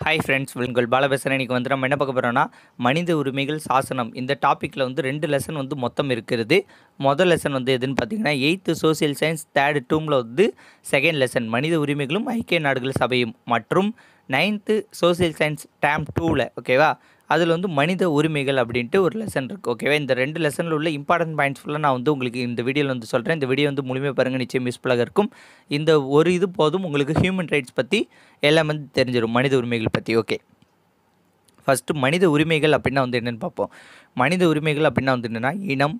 Hi friends உங்கள் பாலபேசன் இன்றைக்கி வந்து நம்ம என்ன பார்க்க போகிறோம்னா மனித உரிமைகள் சாசனம். இந்த டாப்பிக்கில் வந்து ரெண்டு லெசன் வந்து மொத்தம் இருக்கிறது. முதல் லெசன் வந்து எதுன்னு பார்த்தீங்கன்னா எயித்து சோசியல் சயின்ஸ் தேர்ட் டூமில் வந்து செகண்ட் லெசன் மனித உரிமைகளும் ஐக்கிய நாடுகள் சபையும் மற்றும் நைன்த்து சோசியல் சயின்ஸ் டேம் டூவில் ஓகேவா அதில் வந்து மனித உரிமைகள் அப்படின்ட்டு ஒரு லெசன் இருக்குது ஓகேவா இந்த ரெண்டு லெசனில் உள்ள இம்பார்ட்டன்ட் பாயிண்ட்ஸ் ஃபுல்லாக நான் வந்து உங்களுக்கு இந்த வீடியோவில் வந்து சொல்கிறேன் இந்த வீடியோ வந்து முழுமையாக பாருங்கள் நிச்சயம் யூஸ்ஃபுல்லாக இருக்கும். இந்த ஒரு இது போதும் உங்களுக்கு ஹியூமன் ரைட்ஸ் பற்றி எல்லாம் வந்து தெரிஞ்சிடும் மனித உரிமைகள் பற்றி ஓகே ஃபஸ்ட்டு மனித உரிமைகள் அப்படின்னா வந்து என்னென்னு பார்ப்போம். மனித உரிமைகள் அப்படின்னா வந்து என்னென்னா இனம்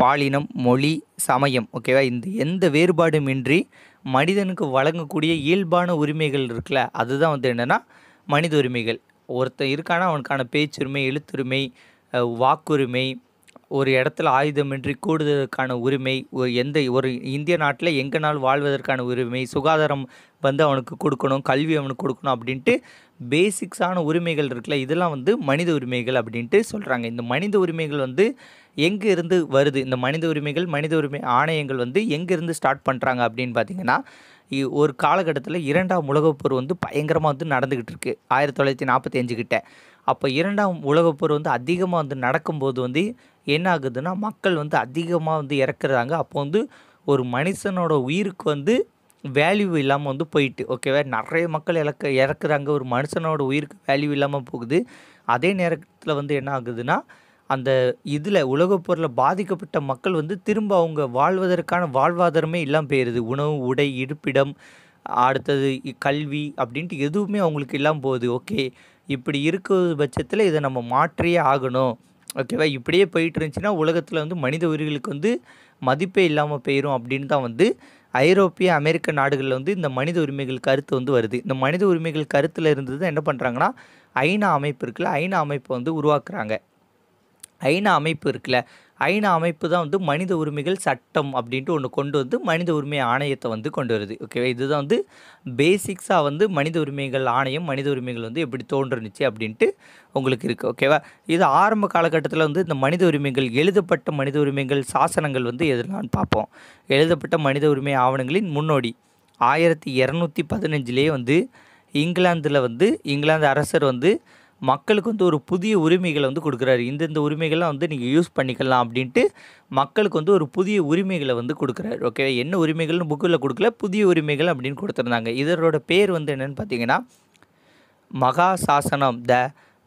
பாலினம் மொழி சமயம் ஓகேவா இந்த எந்த வேறுபாடுமின்றி மனிதனுக்கு வழங்கக்கூடிய இயல்பான உரிமைகள் இருக்குல்ல அதுதான் வந்து என்னென்னா மனித உரிமைகள். ஒருத்தன் இருக்கானா அவனுக்கான பேச்சுரிமை எழுத்துரிமை வாக்குரிமை ஒரு இடத்துல ஆயுதமின்றி கூடுதலுக்கான உரிமை ஒரு எந்த ஒரு இந்திய நாட்டில் எங்கேனாலும் வாழ்வதற்கான உரிமை சுகாதாரம் வந்து அவனுக்கு கொடுக்கணும் கல்வி அவனுக்கு கொடுக்கணும் அப்படின்ட்டு பேசிக்ஸான உரிமைகள் இருக்குல்ல இதெல்லாம் வந்து மனித உரிமைகள் அப்படின்ட்டு சொல்கிறாங்க இந்த மனித உரிமைகள் வந்து எங்கே இருந்து வருது? இந்த மனித உரிமைகள் மனித உரிமை ஆணையங்கள் வந்து எங்கேருந்து ஸ்டார்ட் பண்ணுறாங்க அப்படின்னு பார்த்தீங்கன்னா ஒரு காலகட்டத்தில் இரண்டாம் உலகப் போர் வந்து பயங்கரமாக வந்து நடந்துக்கிட்டு இருக்கு ஆயிரத்தி தொள்ளாயிரத்தி நாற்பத்தி அஞ்சு கிட்ட. அப்போ இரண்டாம் உலகப் போர் வந்து அதிகமாக வந்து நடக்கும்போது வந்து என்ன ஆகுதுன்னா மக்கள் வந்து அதிகமாக வந்து இறக்குறாங்க. அப்போ வந்து ஒரு மனுஷனோட உயிருக்கு வந்து வேல்யூ இல்லாமல் வந்து போயிட்டு ஓகேவா நிறைய மக்கள் இறக்க இறக்குறாங்க. ஒரு மனுஷனோட உயிருக்கு வேல்யூ இல்லாமல் போகுது. அதே நேரத்தில் வந்து என்ன ஆகுதுன்னா அந்த இதில் உலகப்போரில் பாதிக்கப்பட்ட மக்கள் வந்து திரும்ப அவங்க வாழ்வதற்கான வாழ்வாதாரமே இல்லாமல் போயிடுது உணவு உடை இருப்பிடம் அடுத்தது கல்வி அப்படின்ட்டு எதுவுமே அவங்களுக்கு இல்லாமல் போகுது. ஓகே இப்படி இருக்கிற பட்சத்தில் இதை நம்ம மாற்றியே ஆகணும். ஓகேவா? இப்படியே போயிட்டு இருந்துச்சுன்னா உலகத்தில் வந்து மனித உயிர்களுக்கு வந்து மதிப்பே இல்லாமல் போயிடும் அப்படின்னு தான் வந்து ஐரோப்பிய அமெரிக்க நாடுகளில் வந்து இந்த மனித உரிமைகள் கருத்து வந்து வருது. இந்த மனித உரிமைகள் கருத்தில் இருந்தது தான் என்ன பண்ணுறாங்கன்னா ஐநா அமைப்பு இருக்குல்ல ஐநா அமைப்பை வந்து உருவாக்குறாங்க. ஐநா அமைப்பு இருக்குல்ல ஐநா அமைப்பு தான் வந்து மனித உரிமைகள் சட்டம் அப்படின்ட்டு ஒன்று கொண்டு வந்து மனித உரிமை ஆணையத்தை வந்து கொண்டு வருது. ஓகேவா இதுதான் வந்து பேசிக்ஸாக வந்து மனித உரிமைகள் ஆணையம் மனித உரிமைகள் வந்து எப்படி தோன்றுனுச்சு அப்படின்ட்டு உங்களுக்கு இருக்குது ஓகேவா இது ஆரம்ப காலகட்டத்தில் வந்து இந்த மனித உரிமைகள் எழுதப்பட்ட மனித உரிமைகள் சாசனங்கள் வந்து எதெல்லாம் பார்ப்போம். எழுதப்பட்ட மனித உரிமை ஆவணங்களின் முன்னோடி ஆயிரத்தி இரநூத்தி பதினஞ்சுலேயே வந்து இங்கிலாந்தில் வந்து இங்கிலாந்து அரசர் வந்து மக்களுக்கு வந்து ஒரு புதிய உரிமைகளை வந்து கொடுக்குறாரு. இந்தந்த உரிமைகள்லாம் வந்து நீங்கள் யூஸ் பண்ணிக்கலாம் அப்படின்ட்டு மக்களுக்கு வந்து ஒரு புதிய உரிமைகளை வந்து கொடுக்குறாரு. ஓகே என்ன உரிமைகள்னு புக்கில் கொடுக்கல புதிய உரிமைகள் அப்படின்னு கொடுத்துருந்தாங்க. இதரோட பேர் வந்து என்னென்னு பார்த்தீங்கன்னா மகா சாசனம் த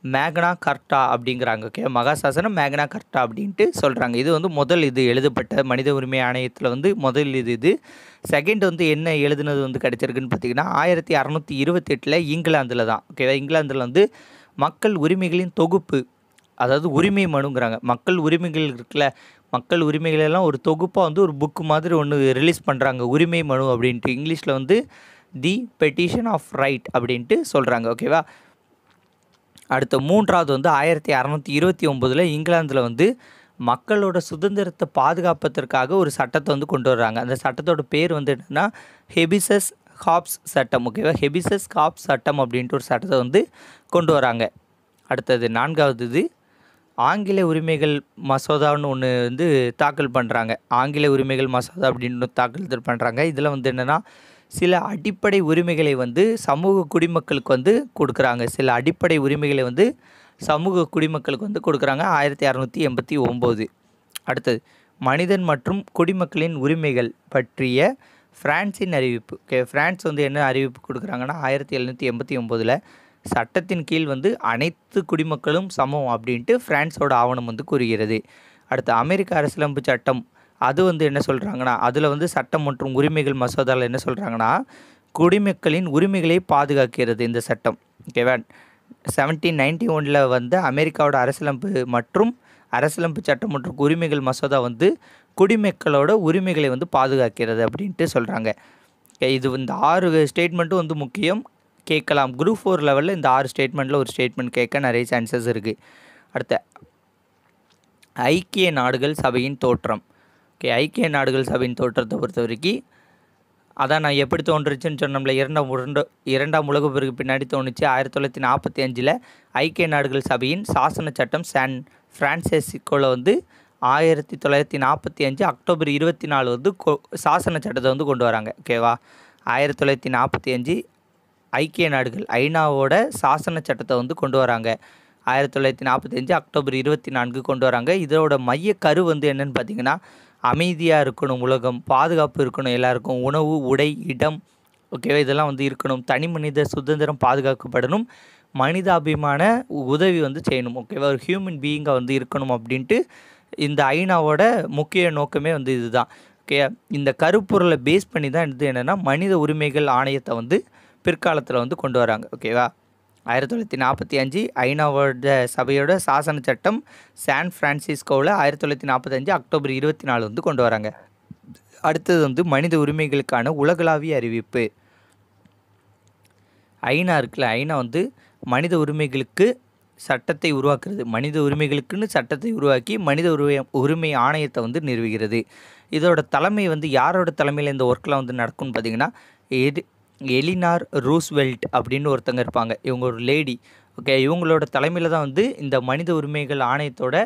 மேக்னா கர்ட்டா அப்படிங்கிறாங்க. ஓகே மகாசாசனம் மேக்னா கர்ட்டா அப்படின்ட்டு சொல்கிறாங்க இது வந்து முதல் இது எழுதப்பட்ட மனித உரிமை ஆணையத்தில் வந்து முதல் இது இது. செகண்ட் வந்து என்ன எழுதுனது வந்து கிடச்சிருக்குன்னு பார்த்தீங்கன்னா ஆயிரத்தி அறநூற்றி இருபத்தெட்டில் இங்கிலாந்தில் தான் ஓகேவா இங்கிலாந்தில் வந்து மக்கள் உரிமைகளின் தொகுப்பு. அதாவது உரிமை மனுங்கிறாங்க. மக்கள் உரிமைகள் இருக்குல்ல மக்கள் உரிமைகள் எல்லாம் ஒரு தொகுப்பாக வந்து ஒரு புக்கு மாதிரி ஒன்று ரிலீஸ் பண்ணுறாங்க உரிமை மனு அப்படின்ட்டு. இங்கிலீஷில் வந்து தி பெட்டிஷன் ஆஃப் ரைட் அப்படின்ட்டு சொல்கிறாங்க ஓகேவா அடுத்த மூன்றாவது வந்து ஆயிரத்தி அறநூற்றி இருபத்தி ஒம்போதில் இங்கிலாந்தில் வந்து மக்களோட சுதந்திரத்தை பாதுகாப்பதற்காக ஒரு சட்டத்தை வந்து கொண்டு வர்றாங்க. அந்த சட்டத்தோட பேர் வந்து என்னென்னா ஹெபிசஸ் ஹாப்ஸ் சட்டம் ஓகேவா ஹெபிசஸ் ஹாப்ஸ் சட்டம் அப்படின்ட்டு ஒரு சட்டத்தை வந்து கொண்டு வராங்க. அடுத்தது நான்காவது இது ஆங்கில உரிமைகள் மசோதான்னு ஒன்று வந்து தாக்கல் பண்ணுறாங்க ஆங்கில உரிமைகள் மசோதா அப்படின்னு தாக்கல் பண்ணுறாங்க இதில் வந்து என்னென்னா சில அடிப்படை உரிமைகளை வந்து சமூக குடிமக்களுக்கு வந்து கொடுக்குறாங்க. சில அடிப்படை உரிமைகளை வந்து சமூக குடிமக்களுக்கு வந்து கொடுக்குறாங்க. ஆயிரத்தி அறநூற்றி எண்பத்தி ஒம்பது. அடுத்தது மனிதன் மற்றும் குடிமக்களின் உரிமைகள் பற்றிய பிரான்சின் அறிவிப்பு. ஓகே பிரான்ஸ் வந்து என்ன அறிவிப்பு கொடுக்குறாங்கன்னா ஆயிரத்தி எழுநூற்றி எண்பத்தி ஒம்போதில் சட்டத்தின் கீழ் வந்து அனைத்து குடிமக்களும் சமம் அப்படின்ட்டு ஃப்ரான்ஸோட ஆவணம் வந்து கூறுகிறது. அடுத்து அமெரிக்க அரசியலமைப்பு சட்டம் அது வந்து என்ன சொல்கிறாங்கன்னா அதில் வந்து சட்டம் மற்றும் உரிமைகள் மசோதாவில் என்ன சொல்கிறாங்கன்னா குடிமக்களின் உரிமைகளை பாதுகாக்கிறது இந்த சட்டம். ஓகேவா செவன்டீன் நைன்டி ஒனில் வந்து அமெரிக்காவோட அரசியலமைப்பு மற்றும் அரசியலமைப்பு சட்டம் மற்றும் உரிமைகள் மசோதா வந்து குடிமக்களோட உரிமைகளை வந்து பாதுகாக்கிறது அப்படின்ட்டு சொல்கிறாங்க இது இந்த ஆறு ஸ்டேட்மெண்ட்டும் வந்து முக்கியம். கேட்கலாம். குரூப் ஃபோர் லெவலில் இந்த ஆறு ஸ்டேட்மெண்ட்டில் ஒரு ஸ்டேட்மெண்ட் கேட்க நிறைய சான்சஸ் இருக்குது அடுத்த. ஐக்கிய நாடுகள் சபையின் தோற்றம். ஓகே ஐக்கிய நாடுகள் சபையின் தோற்றத்தை பொறுத்த வரைக்கும் அதான் நான் எப்படி தோன்றுச்சுன்னு சொன்னோம்ல இரண்டாம் உருண்ட இரண்டாம் உலகப் பிறகு பின்னாடி தோணுச்சு. ஆயிரத்தி தொள்ளாயிரத்தி நாற்பத்தி அஞ்சில் ஐக்கிய நாடுகள் சபையின் சாசன சட்டம் சான் ஃப்ரான்சிஸ்கோவில் வந்து ஆயிரத்தி தொள்ளாயிரத்தி நாற்பத்தி அஞ்சு அக்டோபர் இருபத்தி நாலு வந்து கொ சாசன சட்டத்தை வந்து கொண்டு வராங்க. ஓகேவா ஆயிரத்தி தொள்ளாயிரத்தி நாற்பத்தி அஞ்சு ஐக்கிய நாடுகள் ஐநாவோட சாசன சட்டத்தை வந்து கொண்டு வராங்க. ஆயிரத்தி தொள்ளாயிரத்தி நாற்பத்தஞ்சு அக்டோபர் இருபத்தி நான்கு கொண்டு வராங்க. இதோட மைய கரு வந்து என்னன்னு பார்த்தீங்கன்னா அமைதியாக இருக்கணும் உலகம் பாதுகாப்பு இருக்கணும் எல்லாருக்கும் உணவு உடை இடம் ஓகேவா இதெல்லாம் வந்து இருக்கணும். தனி மனித சுதந்திரம் பாதுகாக்கப்படணும். மனிதாபிமான உதவி வந்து செய்யணும். ஓகேவா ஒரு ஹியூமன் பீயிங்காக வந்து இருக்கணும் அப்படின்ட்டு இந்த ஐநாவோட முக்கிய நோக்கமே வந்து இதுதான். ஓகே? இந்த கருப்பொருளை பேஸ் பண்ணி தான் இது என்னென்னா மனித உரிமைகள் ஆணையத்தை வந்து பிற்காலத்தில் வந்து கொண்டு வராங்க. ஓகேவா ஆயிரத்தி தொள்ளாயிரத்தி நாற்பத்தி அஞ்சு ஐநாவோட சபையோட சாசன சட்டம் சான் ஃப்ரான்சிஸ்கோவில் ஆயிரத்தி தொள்ளாயிரத்தி நாற்பத்தஞ்சு அக்டோபர் இருபத்தி நாலு வந்து கொண்டு வராங்க. அடுத்தது வந்து மனித உரிமைகளுக்கான உலகளாவிய அறிவிப்பு. ஐநா இருக்குல்ல ஐநா வந்து மனித உரிமைகளுக்கு சட்டத்தை உருவாக்குறது மனித உரிமைகளுக்குன்னு சட்டத்தை உருவாக்கி மனித உரிமை உரிமை ஆணையத்தை வந்து நிறுவுகிறது. இதோட தலைமை வந்து யாரோட தலைமையில் இந்த ஒர்க்லாம் வந்து நடக்கும்னு பார்த்தீங்கன்னா எது எலினார் ரூஸ்வெல்ட் அப்படின்னு ஒருத்தங்க இருப்பாங்க. இவங்க ஒரு லேடி ஓகே இவங்களோட தலைமையில் தான் வந்து இந்த மனித உரிமைகள் ஆணையத்தோட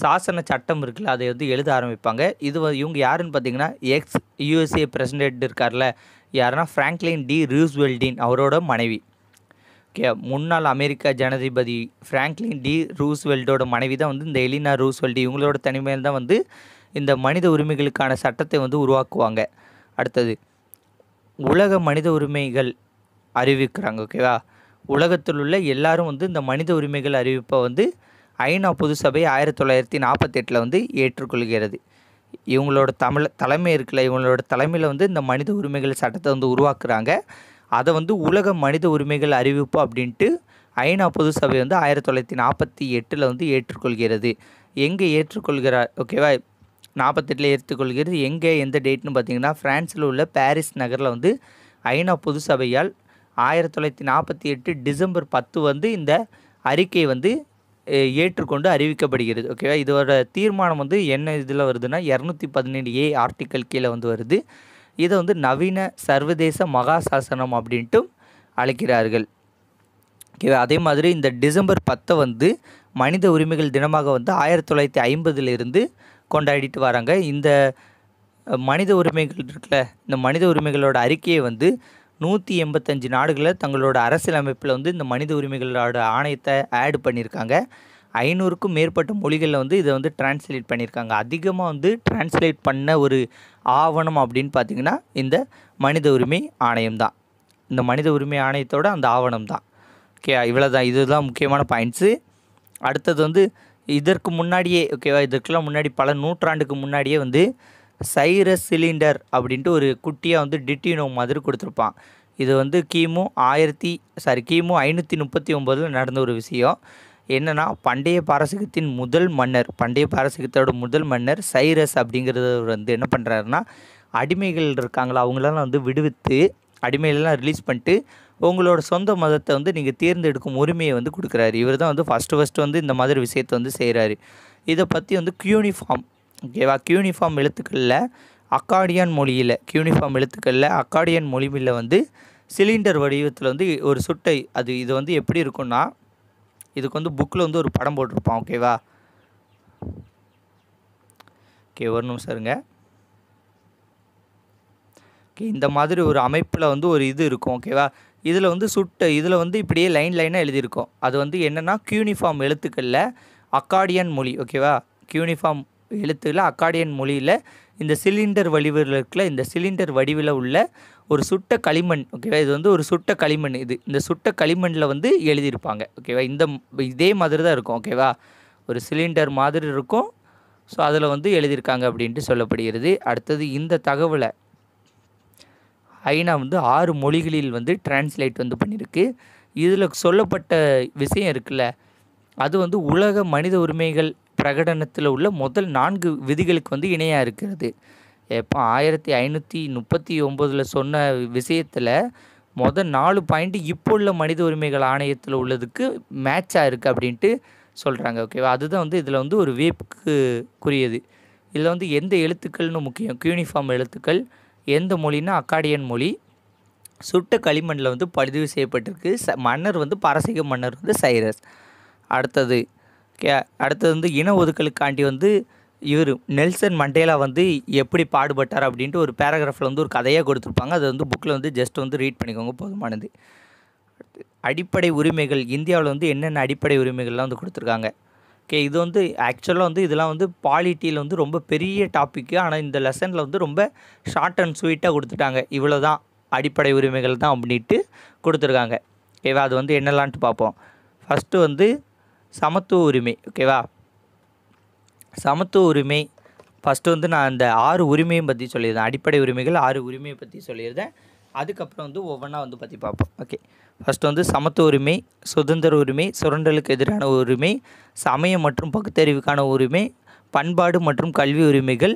சாசன சட்டம் இருக்குல்ல அதை வந்து எழுத ஆரம்பிப்பாங்க. இது வ- இவங்க யாருன்னு பார்த்தீங்கன்னா எக்ஸ் யூஎஸ்ஏ பிரசிடென்ட் இருக்கார்ல யாருன்னா ஃப்ராங்க்லின் டி ரூஸ்வெல்டின் அவரோட மனைவி. ஓகே. முன்னாள் அமெரிக்க ஜனாதிபதி ஃப்ராங்க்லின் டி ரூஸ்வெல்டோட மனைவி தான் வந்து இந்த எலினா ரூஸ்வெல்ட் இவங்களோட தனிமையில் தான் வந்து இந்த மனித உரிமைகளுக்கான சட்டத்தை வந்து உருவாக்குவாங்க. அடுத்தது உலக மனித உரிமைகள் அறிவிக்கிறாங்க ஓகேவா உலகத்தில் உள்ள எல்லாரும் வந்து இந்த மனித உரிமைகள் அறிவிப்பை வந்து ஐநா பொது சபை ஆயிரத்தி தொள்ளாயிரத்தி நாற்பத்தெட்டில் வந்து ஏற்றுக்கொள்கிறது. இவங்களோட தமிழ் தலைமை இருக்குல்ல இவங்களோட தலைமையில் வந்து இந்த மனித உரிமைகள் சட்டத்தை வந்து உருவாக்குறாங்க. அதை வந்து உலக மனித உரிமைகள் அறிவிப்பு அப்படின்ட்டு ஐநா பொது சபை வந்து ஆயிரத்தி தொள்ளாயிரத்தி நாற்பத்தி எட்டில் வந்து ஏற்றுக்கொள்கிறது. எங்கே ஏற்றுக்கொள்கிறார் ஓகேவா நாற்பத்தெட்டில் ஏற்றுக்கொள்கிறது எங்கே எந்த டேட்னு பார்த்தீங்கன்னா ஃப்ரான்ஸில் உள்ள பாரிஸ் நகரில் வந்து ஐநா பொது சபையால் ஆயிரத்தி தொள்ளாயிரத்தி நாற்பத்தி எட்டு டிசம்பர் பத்து வந்து இந்த அறிக்கை வந்து ஏற்றுக்கொண்டு அறிவிக்கப்படுகிறது. ஓகேவா இதோட தீர்மானம் வந்து என்ன இதில் வருதுன்னா இரநூத்தி பதினேழு ஏ ஆர்டிக்கல் கீழே வந்து வருது. இதை வந்து நவீன சர்வதேச மகாசாசனம் அப்படின்ட்டும் அழைக்கிறார்கள். ஓகேவா? அதே மாதிரி இந்த டிசம்பர் பத்தை வந்து மனித உரிமைகள் தினமாக வந்து ஆயிரத்தி தொள்ளாயிரத்தி ஐம்பதுலேருந்து கொண்டாடிட்டு வராங்க. இந்த மனித உரிமைகள் இருக்குல்ல இந்த மனித உரிமைகளோட அறிக்கையை வந்து நூற்றி எண்பத்தஞ்சு நாடுகளில் தங்களோட அரசியலமைப்பில் வந்து இந்த மனித உரிமைகளோட ஆணையத்தை ஆட் பண்ணியிருக்காங்க. ஐநூறுக்கும் மேற்பட்ட மொழிகளில் வந்து இதை வந்து டிரான்ஸ்லேட் பண்ணியிருக்காங்க. அதிகமாக வந்து டிரான்ஸ்லேட் பண்ண ஒரு ஆவணம் அப்படின்னு பார்த்தீங்கன்னா இந்த மனித உரிமை ஆணையம் தான். இந்த மனித உரிமை ஆணையத்தோட அந்த ஆவணம் தான். ஓகே இவ்வளோ தான் இதுதான் முக்கியமான பாயிண்ட்ஸு அடுத்தது வந்து இதற்கு முன்னாடியே ஓகேவா இதற்கெல்லாம் முன்னாடி பல நூற்றாண்டுக்கு முன்னாடியே வந்து சைரஸ் சிலிண்டர் அப்படின்ட்டு ஒரு குட்டியாக வந்து டிட்டினோ மாதிரி கொடுத்துருப்பான். இது வந்து கிமு ஆயிரத்தி சாரி கிமு ஐநூற்றி முப்பத்தி ஒம்போதில் நடந்த ஒரு விஷயம். என்னென்னா பண்டைய பாரசீகத்தின் முதல் மன்னர் பண்டைய பாரசீகத்தோட முதல் மன்னர் சைரஸ் அப்படிங்கிறவர் வந்து என்ன பண்ணுறாருன்னா அடிமைகள் இருக்காங்களா அவங்களெல்லாம் வந்து விடுவித்து அடிமைகள்லாம் ரிலீஸ் பண்ணிட்டு உங்களோட சொந்த மதத்தை வந்து நீங்கள் தேர்ந்தெடுக்கும் உரிமையை வந்து கொடுக்குறாரு. இவர் தான் வந்து ஃபஸ்ட்டு ஃபஸ்ட்டு வந்து இந்த மாதிரி விஷயத்தை வந்து செய்கிறாரு இதை பற்றி வந்து கியூனிஃபார்ம் ஓகேவா கியூனிஃபார்ம் எழுத்துக்களில் அக்காடியான் மொழியில் கியூனிஃபார்ம் எழுத்துக்களில் அக்காடியான் மொழியில் வந்து சிலிண்டர் வடிவத்தில் வந்து ஒரு சுட்டை அது இது வந்து எப்படி இருக்கும்னா இதுக்கு வந்து புக்கில் வந்து ஒரு படம் போட்டிருப்பான் ஓகேவா ஓகே ஒரு நிமிஷம் இருங்க. ஓகே இந்த மாதிரி ஒரு அமைப்பில் வந்து ஒரு இது இருக்கும் ஓகேவா இதில் வந்து சுட்டு இதில் வந்து இப்படியே லைன் லைனாக எழுதியிருக்கும். அது வந்து என்னென்னா கியூனிஃபார்ம் எழுத்துக்களில் அக்காடியன் மொழி ஓகேவா கியூனிஃபார்ம் எழுத்துல அக்காடியன் மொழியில் இந்த சிலிண்டர் வடிவில் இருக்குல்ல இந்த சிலிண்டர் வடிவில் உள்ள ஒரு சுட்ட களிமண் ஓகேவா இது வந்து ஒரு சுட்ட களிமண் இது. இந்த சுட்ட களிமண்ணில் வந்து எழுதியிருப்பாங்க ஓகேவா இந்த இதே மாதிரி தான் இருக்கும் ஓகேவா ஒரு சிலிண்டர் மாதிரி இருக்கும். ஸோ அதில் வந்து எழுதியிருக்காங்க அப்படின்ட்டு சொல்லப்படுகிறது. அடுத்தது இந்த தகவலை ஐநா வந்து ஆறு மொழிகளில் வந்து டிரான்ஸ்லேட் வந்து பண்ணியிருக்கு. இதில் சொல்லப்பட்ட விஷயம் இருக்குல்ல அது வந்து உலக மனித உரிமைகள் பிரகடனத்தில் உள்ள முதல் நான்கு விதிகளுக்கு வந்து இணையாக இருக்கிறது. எப்போ ஆயிரத்தி ஐநூற்றி முப்பத்தி ஒம்போதில் சொன்ன விஷயத்தில் முதல் நாலு பாயிண்ட் இப்போ உள்ள மனித உரிமைகள் ஆணையத்தில் உள்ளதுக்கு மேட்சாக இருக்குது அப்படின்ட்டு சொல்கிறாங்க ஓகேவா அதுதான் வந்து இதில் வந்து ஒரு வேப்புக்குரியது குறியது. இதில் வந்து எந்த எழுத்துக்கள்னு முக்கியம்? யூனிஃபார்ம் எழுத்துக்கள் எந்த மொழின்னா அக்காடியன் மொழி சுட்ட களிமண்ணில் வந்து பதிவு செய்யப்பட்டிருக்கு. ச மன்னர் வந்து பாரசீக மன்னர் வந்து சைரஸ். அடுத்தது அடுத்தது வந்து இன ஒதுக்கலுக்காண்டி வந்து இவர் நெல்சன் மண்டேலா வந்து எப்படி பாடுபட்டார் அப்படின்ட்டு ஒரு பேராகிராஃபில் வந்து ஒரு கதையாக கொடுத்துருப்பாங்க. அது வந்து புக்கில் வந்து ஜஸ்ட் வந்து ரீட் பண்ணிக்கோங்க போதுமானது. அடிப்படை உரிமைகள் இந்தியாவில் வந்து என்னென்ன அடிப்படை உரிமைகள்லாம் வந்து கொடுத்துருக்காங்க? ஓகே இது வந்து ஆக்சுவலாக வந்து இதெல்லாம் வந்து பாலிட்டியில் வந்து ரொம்ப பெரிய டாப்பிக்கு ஆனால் இந்த லெசனில் வந்து ரொம்ப ஷார்ட் அண்ட் ஸ்வீட்டாக கொடுத்துட்டாங்க. இவ்வளோ தான் அடிப்படை உரிமைகள் தான் அப்படின்ட்டு கொடுத்துருக்காங்க. ஓகேவா? அது வந்து என்னலான்ட்டு பார்ப்போம். ஃபஸ்ட்டு வந்து சமத்துவ உரிமை ஓகேவா சமத்துவ உரிமை ஃபஸ்ட்டு வந்து நான் அந்த ஆறு உரிமையும் பற்றி சொல்லியிருந்தேன். அடிப்படை உரிமைகள் ஆறு உரிமையை பற்றி சொல்லியிருந்தேன். அதுக்கப்புறம் வந்து ஒவ்வொன்றா வந்து பற்றி பார்ப்போம். ஓகே ஃபஸ்ட்டு வந்து சமத்துவ உரிமை சுதந்திர உரிமை சுரண்டலுக்கு எதிரான உரிமை சமயம் மற்றும் பகுத்தறிவுக்கான உரிமை பண்பாடு மற்றும் கல்வி உரிமைகள்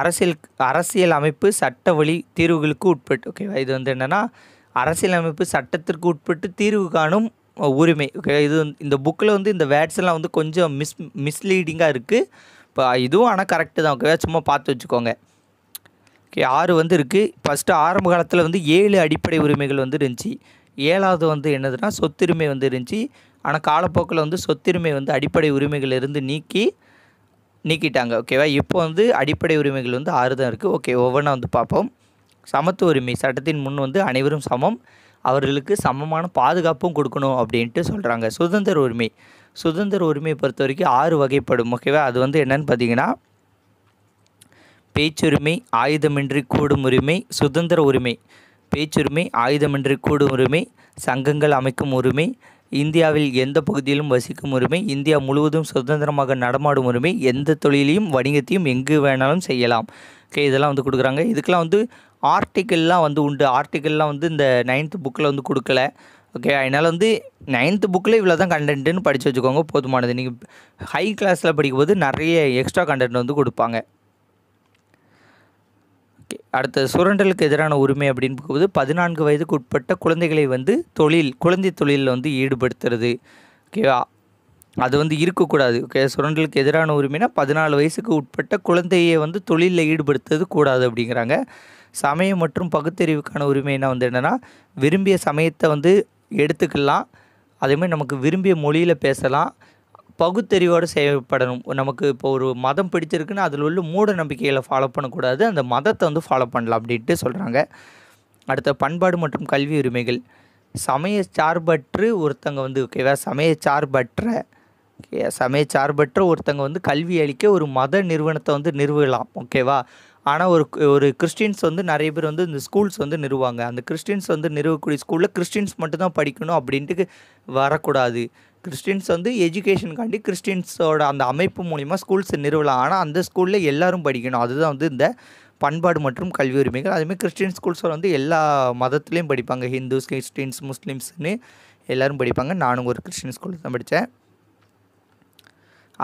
அரசியல் அரசியல் அமைப்பு சட்ட வழி தீர்வுகளுக்கு உட்பட்டு ஓகேவா இது வந்து என்னென்னா அரசியல் அமைப்பு சட்டத்திற்கு உட்பட்டு தீர்வு காணும் உரிமை. ஓகே இது இந்த புக்கில் வந்து இந்த வேர்ட்ஸ் எல்லாம் வந்து கொஞ்சம் மிஸ் மிஸ்லீடிங்காக இருக்குது இப்போ இதுவும் ஆனால் கரெக்டு தான். ஓகேவா சும்மா பார்த்து வச்சுக்கோங்க. ஓகே ஆறு வந்து இருக்குது ஃபஸ்ட்டு ஆரம்ப காலத்தில் வந்து ஏழு அடிப்படை உரிமைகள் வந்து இருந்துச்சு. ஏழாவது வந்து என்னதுன்னா சொத்துரிமை வந்து இருந்துச்சு. ஆனால் காலப்போக்கில் வந்து சொத்துரிமை வந்து அடிப்படை உரிமைகள் இருந்து நீக்கி நீக்கிட்டாங்க. ஓகேவா இப்போ வந்து அடிப்படை உரிமைகள் வந்து ஆறு தான் இருக்குது ஓகே ஒவ்வொன்றா வந்து பார்ப்போம். சமத்துவ உரிமை சட்டத்தின் முன் வந்து அனைவரும் சமம். அவர்களுக்கு சமமான பாதுகாப்பும் கொடுக்கணும் அப்படின்ட்டு சொல்கிறாங்க சுதந்திர உரிமை. சுதந்திர உரிமையை பொறுத்த வரைக்கும் ஆறு வகைப்படும். ஓகேவா? அது வந்து என்னன்னு பார்த்தீங்கன்னா பேச்சுரிமை ஆயுதமின்றி கூடும் உரிமை சுதந்திர உரிமை. பேச்சுரிமை ஆயுதமின்றி கூடும் உரிமை சங்கங்கள் அமைக்கும் உரிமை இந்தியாவில் எந்த பகுதியிலும் வசிக்கும் உரிமை இந்தியா முழுவதும் சுதந்திரமாக நடமாடும் உரிமை எந்த தொழிலையும் வணிகத்தையும் எங்கு வேணாலும் செய்யலாம். ஓகே இதெல்லாம் வந்து கொடுக்குறாங்க. இதுக்கெல்லாம் வந்து ஆர்டிக்கிள்லாம் வந்து உண்டு. ஆர்டிக்கிள்லாம் வந்து இந்த நைன்த்து புக்கில் வந்து கொடுக்கல. ஓகே அதனால் வந்து நைன்த்து புக்கில் இவ்வளோ தான் கண்டென்ட்டுன்னு படித்து வச்சுக்கோங்க போதுமானது. நீங்கள் ஹை கிளாஸில் படிக்கும்போது நிறைய எக்ஸ்ட்ரா கண்டென்ட் வந்து கொடுப்பாங்க. ஓகே அடுத்தது சுரண்டலுக்கு எதிரான உரிமை அப்படின்னு பார்க்கும்போது பதினான்கு வயதுக்கு உட்பட்ட குழந்தைகளை வந்து தொழில் குழந்தை தொழிலில் வந்து ஈடுபடுத்துறது. ஓகேவா அது வந்து இருக்கக்கூடாது. ஓகே சுரண்டலுக்கு எதிரான உரிமைனா பதினாலு வயசுக்கு உட்பட்ட குழந்தையை வந்து தொழிலில் ஈடுபடுத்துறது கூடாது அப்படிங்கிறாங்க. சமயம் மற்றும் பகுத்தறிவுக்கான உரிமைனா வந்து என்னென்னா விரும்பிய சமயத்தை வந்து எடுத்துக்கலாம். அதேமாதிரி நமக்கு விரும்பிய மொழியில் பேசலாம். பகுத்தறிவோடு செயல்படணும். நமக்கு இப்போ ஒரு மதம் பிடிச்சிருக்குன்னா அதில் உள்ள மூட நம்பிக்கைகளை ஃபாலோ பண்ணக்கூடாது. அந்த மதத்தை வந்து ஃபாலோ பண்ணலாம் அப்படின்ட்டு சொல்கிறாங்க அடுத்த பண்பாடு மற்றும் கல்வி உரிமைகள். சமய சார்பற்று ஒருத்தங்க வந்து ஓகேவா சமய சார்பற்ற ஓகே சமய சார்பற்ற ஒருத்தங்க வந்து கல்வி அளிக்க ஒரு மத நிறுவனத்தை வந்து நிறுவலாம் ஓகேவா ஆனால் ஒரு ஒரு கிறிஸ்டின்ஸ் வந்து நிறைய பேர் வந்து இந்த ஸ்கூல்ஸ் வந்து நிறுவாங்க. அந்த கிறிஸ்டின்ஸ் வந்து நிறுவக்கூடிய ஸ்கூலில் கிறிஸ்டின்ஸ் மட்டும்தான் படிக்கணும் அப்படின்ட்டு வரக்கூடாது. கிறிஸ்டின்ஸ் வந்து எஜுகேஷனுக்காண்டி கிறிஸ்டின்ஸோட அந்த அமைப்பு மூலிமா ஸ்கூல்ஸ் நிறுவலாம். ஆனால் அந்த ஸ்கூலில் எல்லாரும் படிக்கணும். அதுதான் வந்து இந்த பண்பாடு மற்றும் கல்வி உரிமைகள். அதுமாதிரி கிறிஸ்டின் ஸ்கூல்ஸில் வந்து எல்லா மதத்துலேயும் படிப்பாங்க. ஹிந்துஸ் கிறிஸ்டின்ஸ் முஸ்லீம்ஸ்னு எல்லோரும் படிப்பாங்க. நானும் ஒரு கிறிஸ்டின் ஸ்கூலில் தான் படித்தேன்.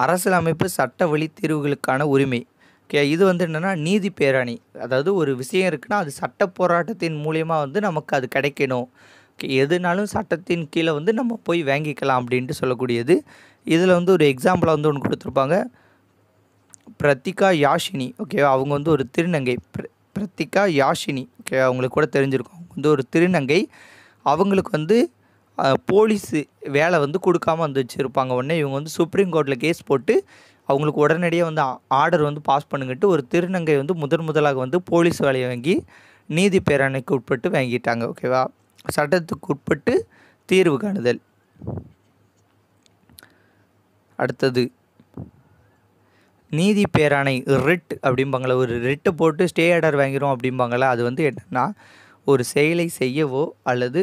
அரசியலமைப்பு சட்ட வழி தீர்வுகளுக்கான உரிமை. ஓகே இது வந்து என்னென்னா நீதி பேரணி. அதாவது ஒரு விஷயம் இருக்குன்னா அது சட்ட போராட்டத்தின் மூலயமா வந்து நமக்கு அது கிடைக்கணும். ஓகே எதுனாலும் சட்டத்தின் கீழே வந்து நம்ம போய் வாங்கிக்கலாம் அப்படின்ட்டு சொல்லக்கூடியது. இதில் வந்து ஒரு எக்ஸாம்பிளாக வந்து ஒன்று கொடுத்துருப்பாங்க. பிரத்திகா யாஷினி ஓகேவா அவங்க வந்து ஒரு திருநங்கை. பிர- பிரத்திகா யாஷினி ஓகே அவங்களுக்கு கூட தெரிஞ்சிருக்கும். அவங்க வந்து ஒரு திருநங்கை. அவங்களுக்கு வந்து போலீஸு வேலை வந்து கொடுக்காம வந்து வச்சுருப்பாங்க. உடனே இவங்க வந்து சுப்ரீம் கோர்ட்டில் கேஸ் போட்டு அவங்களுக்கு உடனடியாக வந்து ஆர்டர் வந்து பாஸ் பண்ணுங்கிட்டு ஒரு திருநங்கை வந்து முதன் முதலாக வந்து போலீஸ் வேலையை வாங்கி நீதி பேரணைக்கு உட்பட்டு வாங்கிட்டாங்க ஓகேவா சட்டத்துக்கு உட்பட்டு தீர்வு காணுதல். அடுத்தது நீதி பேராணை ரிட் அப்படிம்பாங்களே ஒரு ரிட்டை போட்டு ஸ்டே ஆர்டர் வாங்கிறோம் அப்படிம்பாங்களே அது வந்து என்னென்னா ஒரு செயலை செய்யவோ அல்லது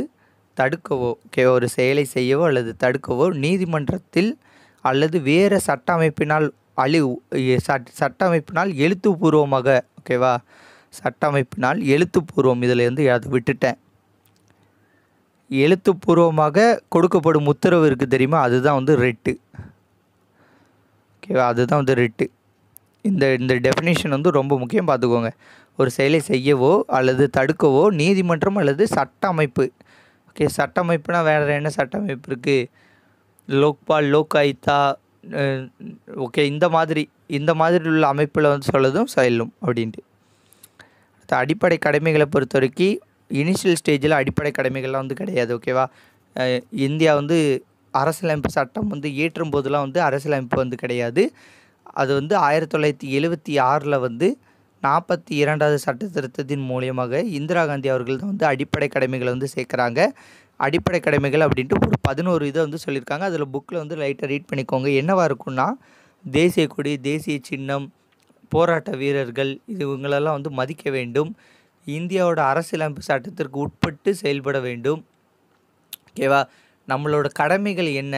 தடுக்கவோ ஓகே ஒரு செயலை செய்யவோ அல்லது தடுக்கவோ நீதிமன்றத்தில் அல்லது வேறு சட்ட அமைப்பினால் அழி சட் சட்ட அமைப்பினால் எழுத்துப்பூர்வமாக ஓகேவா? சட்ட அமைப்பினால் எழுத்துப்பூர்வம் இதில் இருந்து அதை விட்டுட்டேன். எழுத்துப்பூர்வமாக கொடுக்கப்படும் உத்தரவு இருக்குது தெரியுமா? அதுதான் வந்து ரெட்டு ஓகேவா? அதுதான் வந்து ரெட்டு இந்த இந்த டெஃபினேஷன் வந்து ரொம்ப முக்கியம் பார்த்துக்கோங்க. ஒரு செயலை செய்யவோ அல்லது தடுக்கவோ நீதிமன்றம் அல்லது சட்ட அமைப்பு ஓகே சட்ட அமைப்புனா வேறு என்ன சட்ட அமைப்பு இருக்குது லோக்பால் லோக் ஆயுக்தா ஓகே இந்த மாதிரி இந்த மாதிரி உள்ள அமைப்பில் வந்து சொல்லதும் செல்லும் அப்படின்ட்டு. அடுத்து அடிப்படை கடமைகளை பொறுத்த வரைக்கும் இனிஷியல் ஸ்டேஜில் அடிப்படை கடமைகள்லாம் வந்து கிடையாது ஓகேவா இந்தியா வந்து அரசியலமைப்பு சட்டம் வந்து ஏற்றும் போதெல்லாம் வந்து அரசியலமைப்பு வந்து கிடையாது. அது வந்து ஆயிரத்தி தொள்ளாயிரத்தி எழுபத்தி ஆறில் வந்து நாற்பத்தி இரண்டாவது சட்ட திருத்தத்தின் மூலியமாக இந்திரா காந்தி அவர்கள் தான் வந்து அடிப்படை கடமைகளை வந்து சேர்க்குறாங்க. அடிப்படை கடமைகள் அப்படின்ட்டு ஒரு பதினோரு இதை வந்து சொல்லியிருக்காங்க. அதில் புக்கில் வந்து லைட்டாக ரீட் பண்ணிக்கோங்க. என்னவாக இருக்கும்னா தேசிய கொடி தேசிய சின்னம் போராட்ட வீரர்கள் இது இவங்களெல்லாம் வந்து மதிக்க வேண்டும். இந்தியாவோட அரசியலமைப்பு சட்டத்திற்கு உட்பட்டு செயல்பட வேண்டும். ஓகேவா நம்மளோட கடமைகள் என்ன?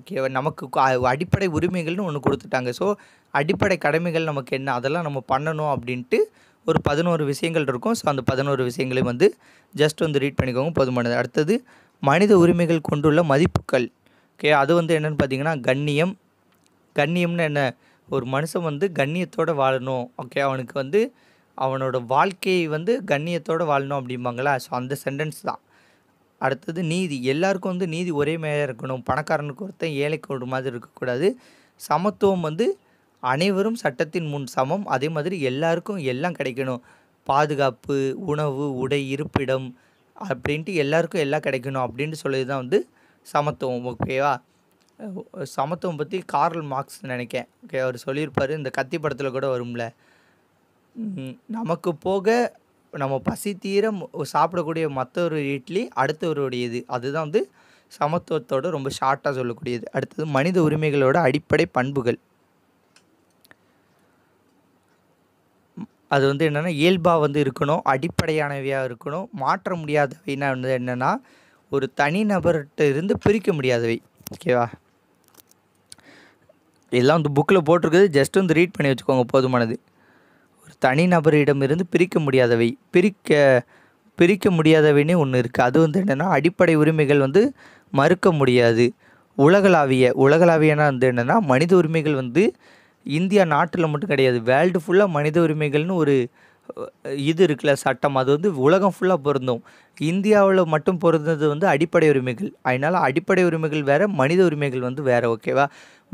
ஓகேவா நமக்கு அடிப்படை உரிமைகள்னு ஒன்று கொடுத்துட்டாங்க. ஸோ அடிப்படை கடமைகள் நமக்கு என்ன? அதெல்லாம் நம்ம பண்ணணும் அப்படின்ட்டு ஒரு பதினோரு விஷயங்கள் இருக்கும். ஸோ அந்த பதினோரு விஷயங்களையும் வந்து ஜஸ்ட் வந்து ரீட் பண்ணிக்கோங்க. போதுமானது அடுத்தது மனித உரிமைகள் கொண்டுள்ள மதிப்புகள். ஓகே அது வந்து என்னென்னு பார்த்தீங்கன்னா கண்ணியம். கண்ணியம்னு என்ன? ஒரு மனுஷன் வந்து கண்ணியத்தோடு வாழணும். ஓகே அவனுக்கு வந்து அவனோட வாழ்க்கையை வந்து கண்ணியத்தோடு வாழணும் அப்படிம்பாங்களா ஸோ அந்த சென்டென்ஸ் தான். அடுத்தது நீதி. எல்லாருக்கும் வந்து நீதி ஒரே மாதிரியாக இருக்கணும். பணக்காரனுக்கு ஒருத்தன் ஏழைக்கு ஒரு மாதிரி இருக்கக்கூடாது. சமத்துவம் வந்து அனைவரும் சட்டத்தின் முன் சமம். அதே மாதிரி எல்லாருக்கும் எல்லாம் கிடைக்கணும். பாதுகாப்பு உணவு உடை இருப்பிடம் அப்படின்ட்டு எல்லாருக்கும் எல்லாம் கிடைக்கணும் அப்படின்ட்டு சொல்லி தான் வந்து சமத்துவம் ஓகேவா சமத்துவம் பற்றி கார்ல் மார்க்ஸ் நினைக்கேன் ஓகே அவர் சொல்லியிருப்பார். இந்த கத்தி படத்தில் கூட வரும்ல. நமக்கு போக நம்ம பசி தீர சாப்பிடக்கூடிய மற்ற ஒரு இட்லி அடுத்தவருடையது அதுதான் வந்து சமத்துவத்தோட ரொம்ப ஷார்ட்டாக சொல்லக்கூடியது. அடுத்தது மனித உரிமைகளோட அடிப்படை பண்புகள். அது வந்து என்னென்னா இயல்பாக வந்து இருக்கணும் அடிப்படையானவையாக இருக்கணும் மாற்ற முடியாதவைனா வந்து என்னென்னா ஒரு தனிநபர்கிட்ட இருந்து பிரிக்க முடியாதவை. ஓகேவா இதெல்லாம் வந்து புக்கில் போட்டிருக்குது. ஜஸ்ட் வந்து ரீட் பண்ணி வச்சுக்கோங்க போதுமானது. ஒரு தனிநபரிடமிருந்து பிரிக்க முடியாதவை. பிரிக்க பிரிக்க முடியாதவைன்னு ஒன்று இருக்குது அது வந்து என்னென்னா அடிப்படை உரிமைகள் வந்து மறுக்க முடியாது. உலகளாவிய உலகளாவியனா வந்து என்னென்னா மனித உரிமைகள் வந்து இந்தியா நாட்டில் மட்டும் கிடையாது வேர்ல்டு ஃபுல்லாக மனித உரிமைகள்னு ஒரு இது இருக்குல்ல சட்டம். அது வந்து உலகம் ஃபுல்லாக பொருந்தும். இந்தியாவில் மட்டும் பொருந்தது வந்து அடிப்படை உரிமைகள். அதனால் அடிப்படை உரிமைகள் வேறு மனித உரிமைகள் வந்து வேறு ஓகேவா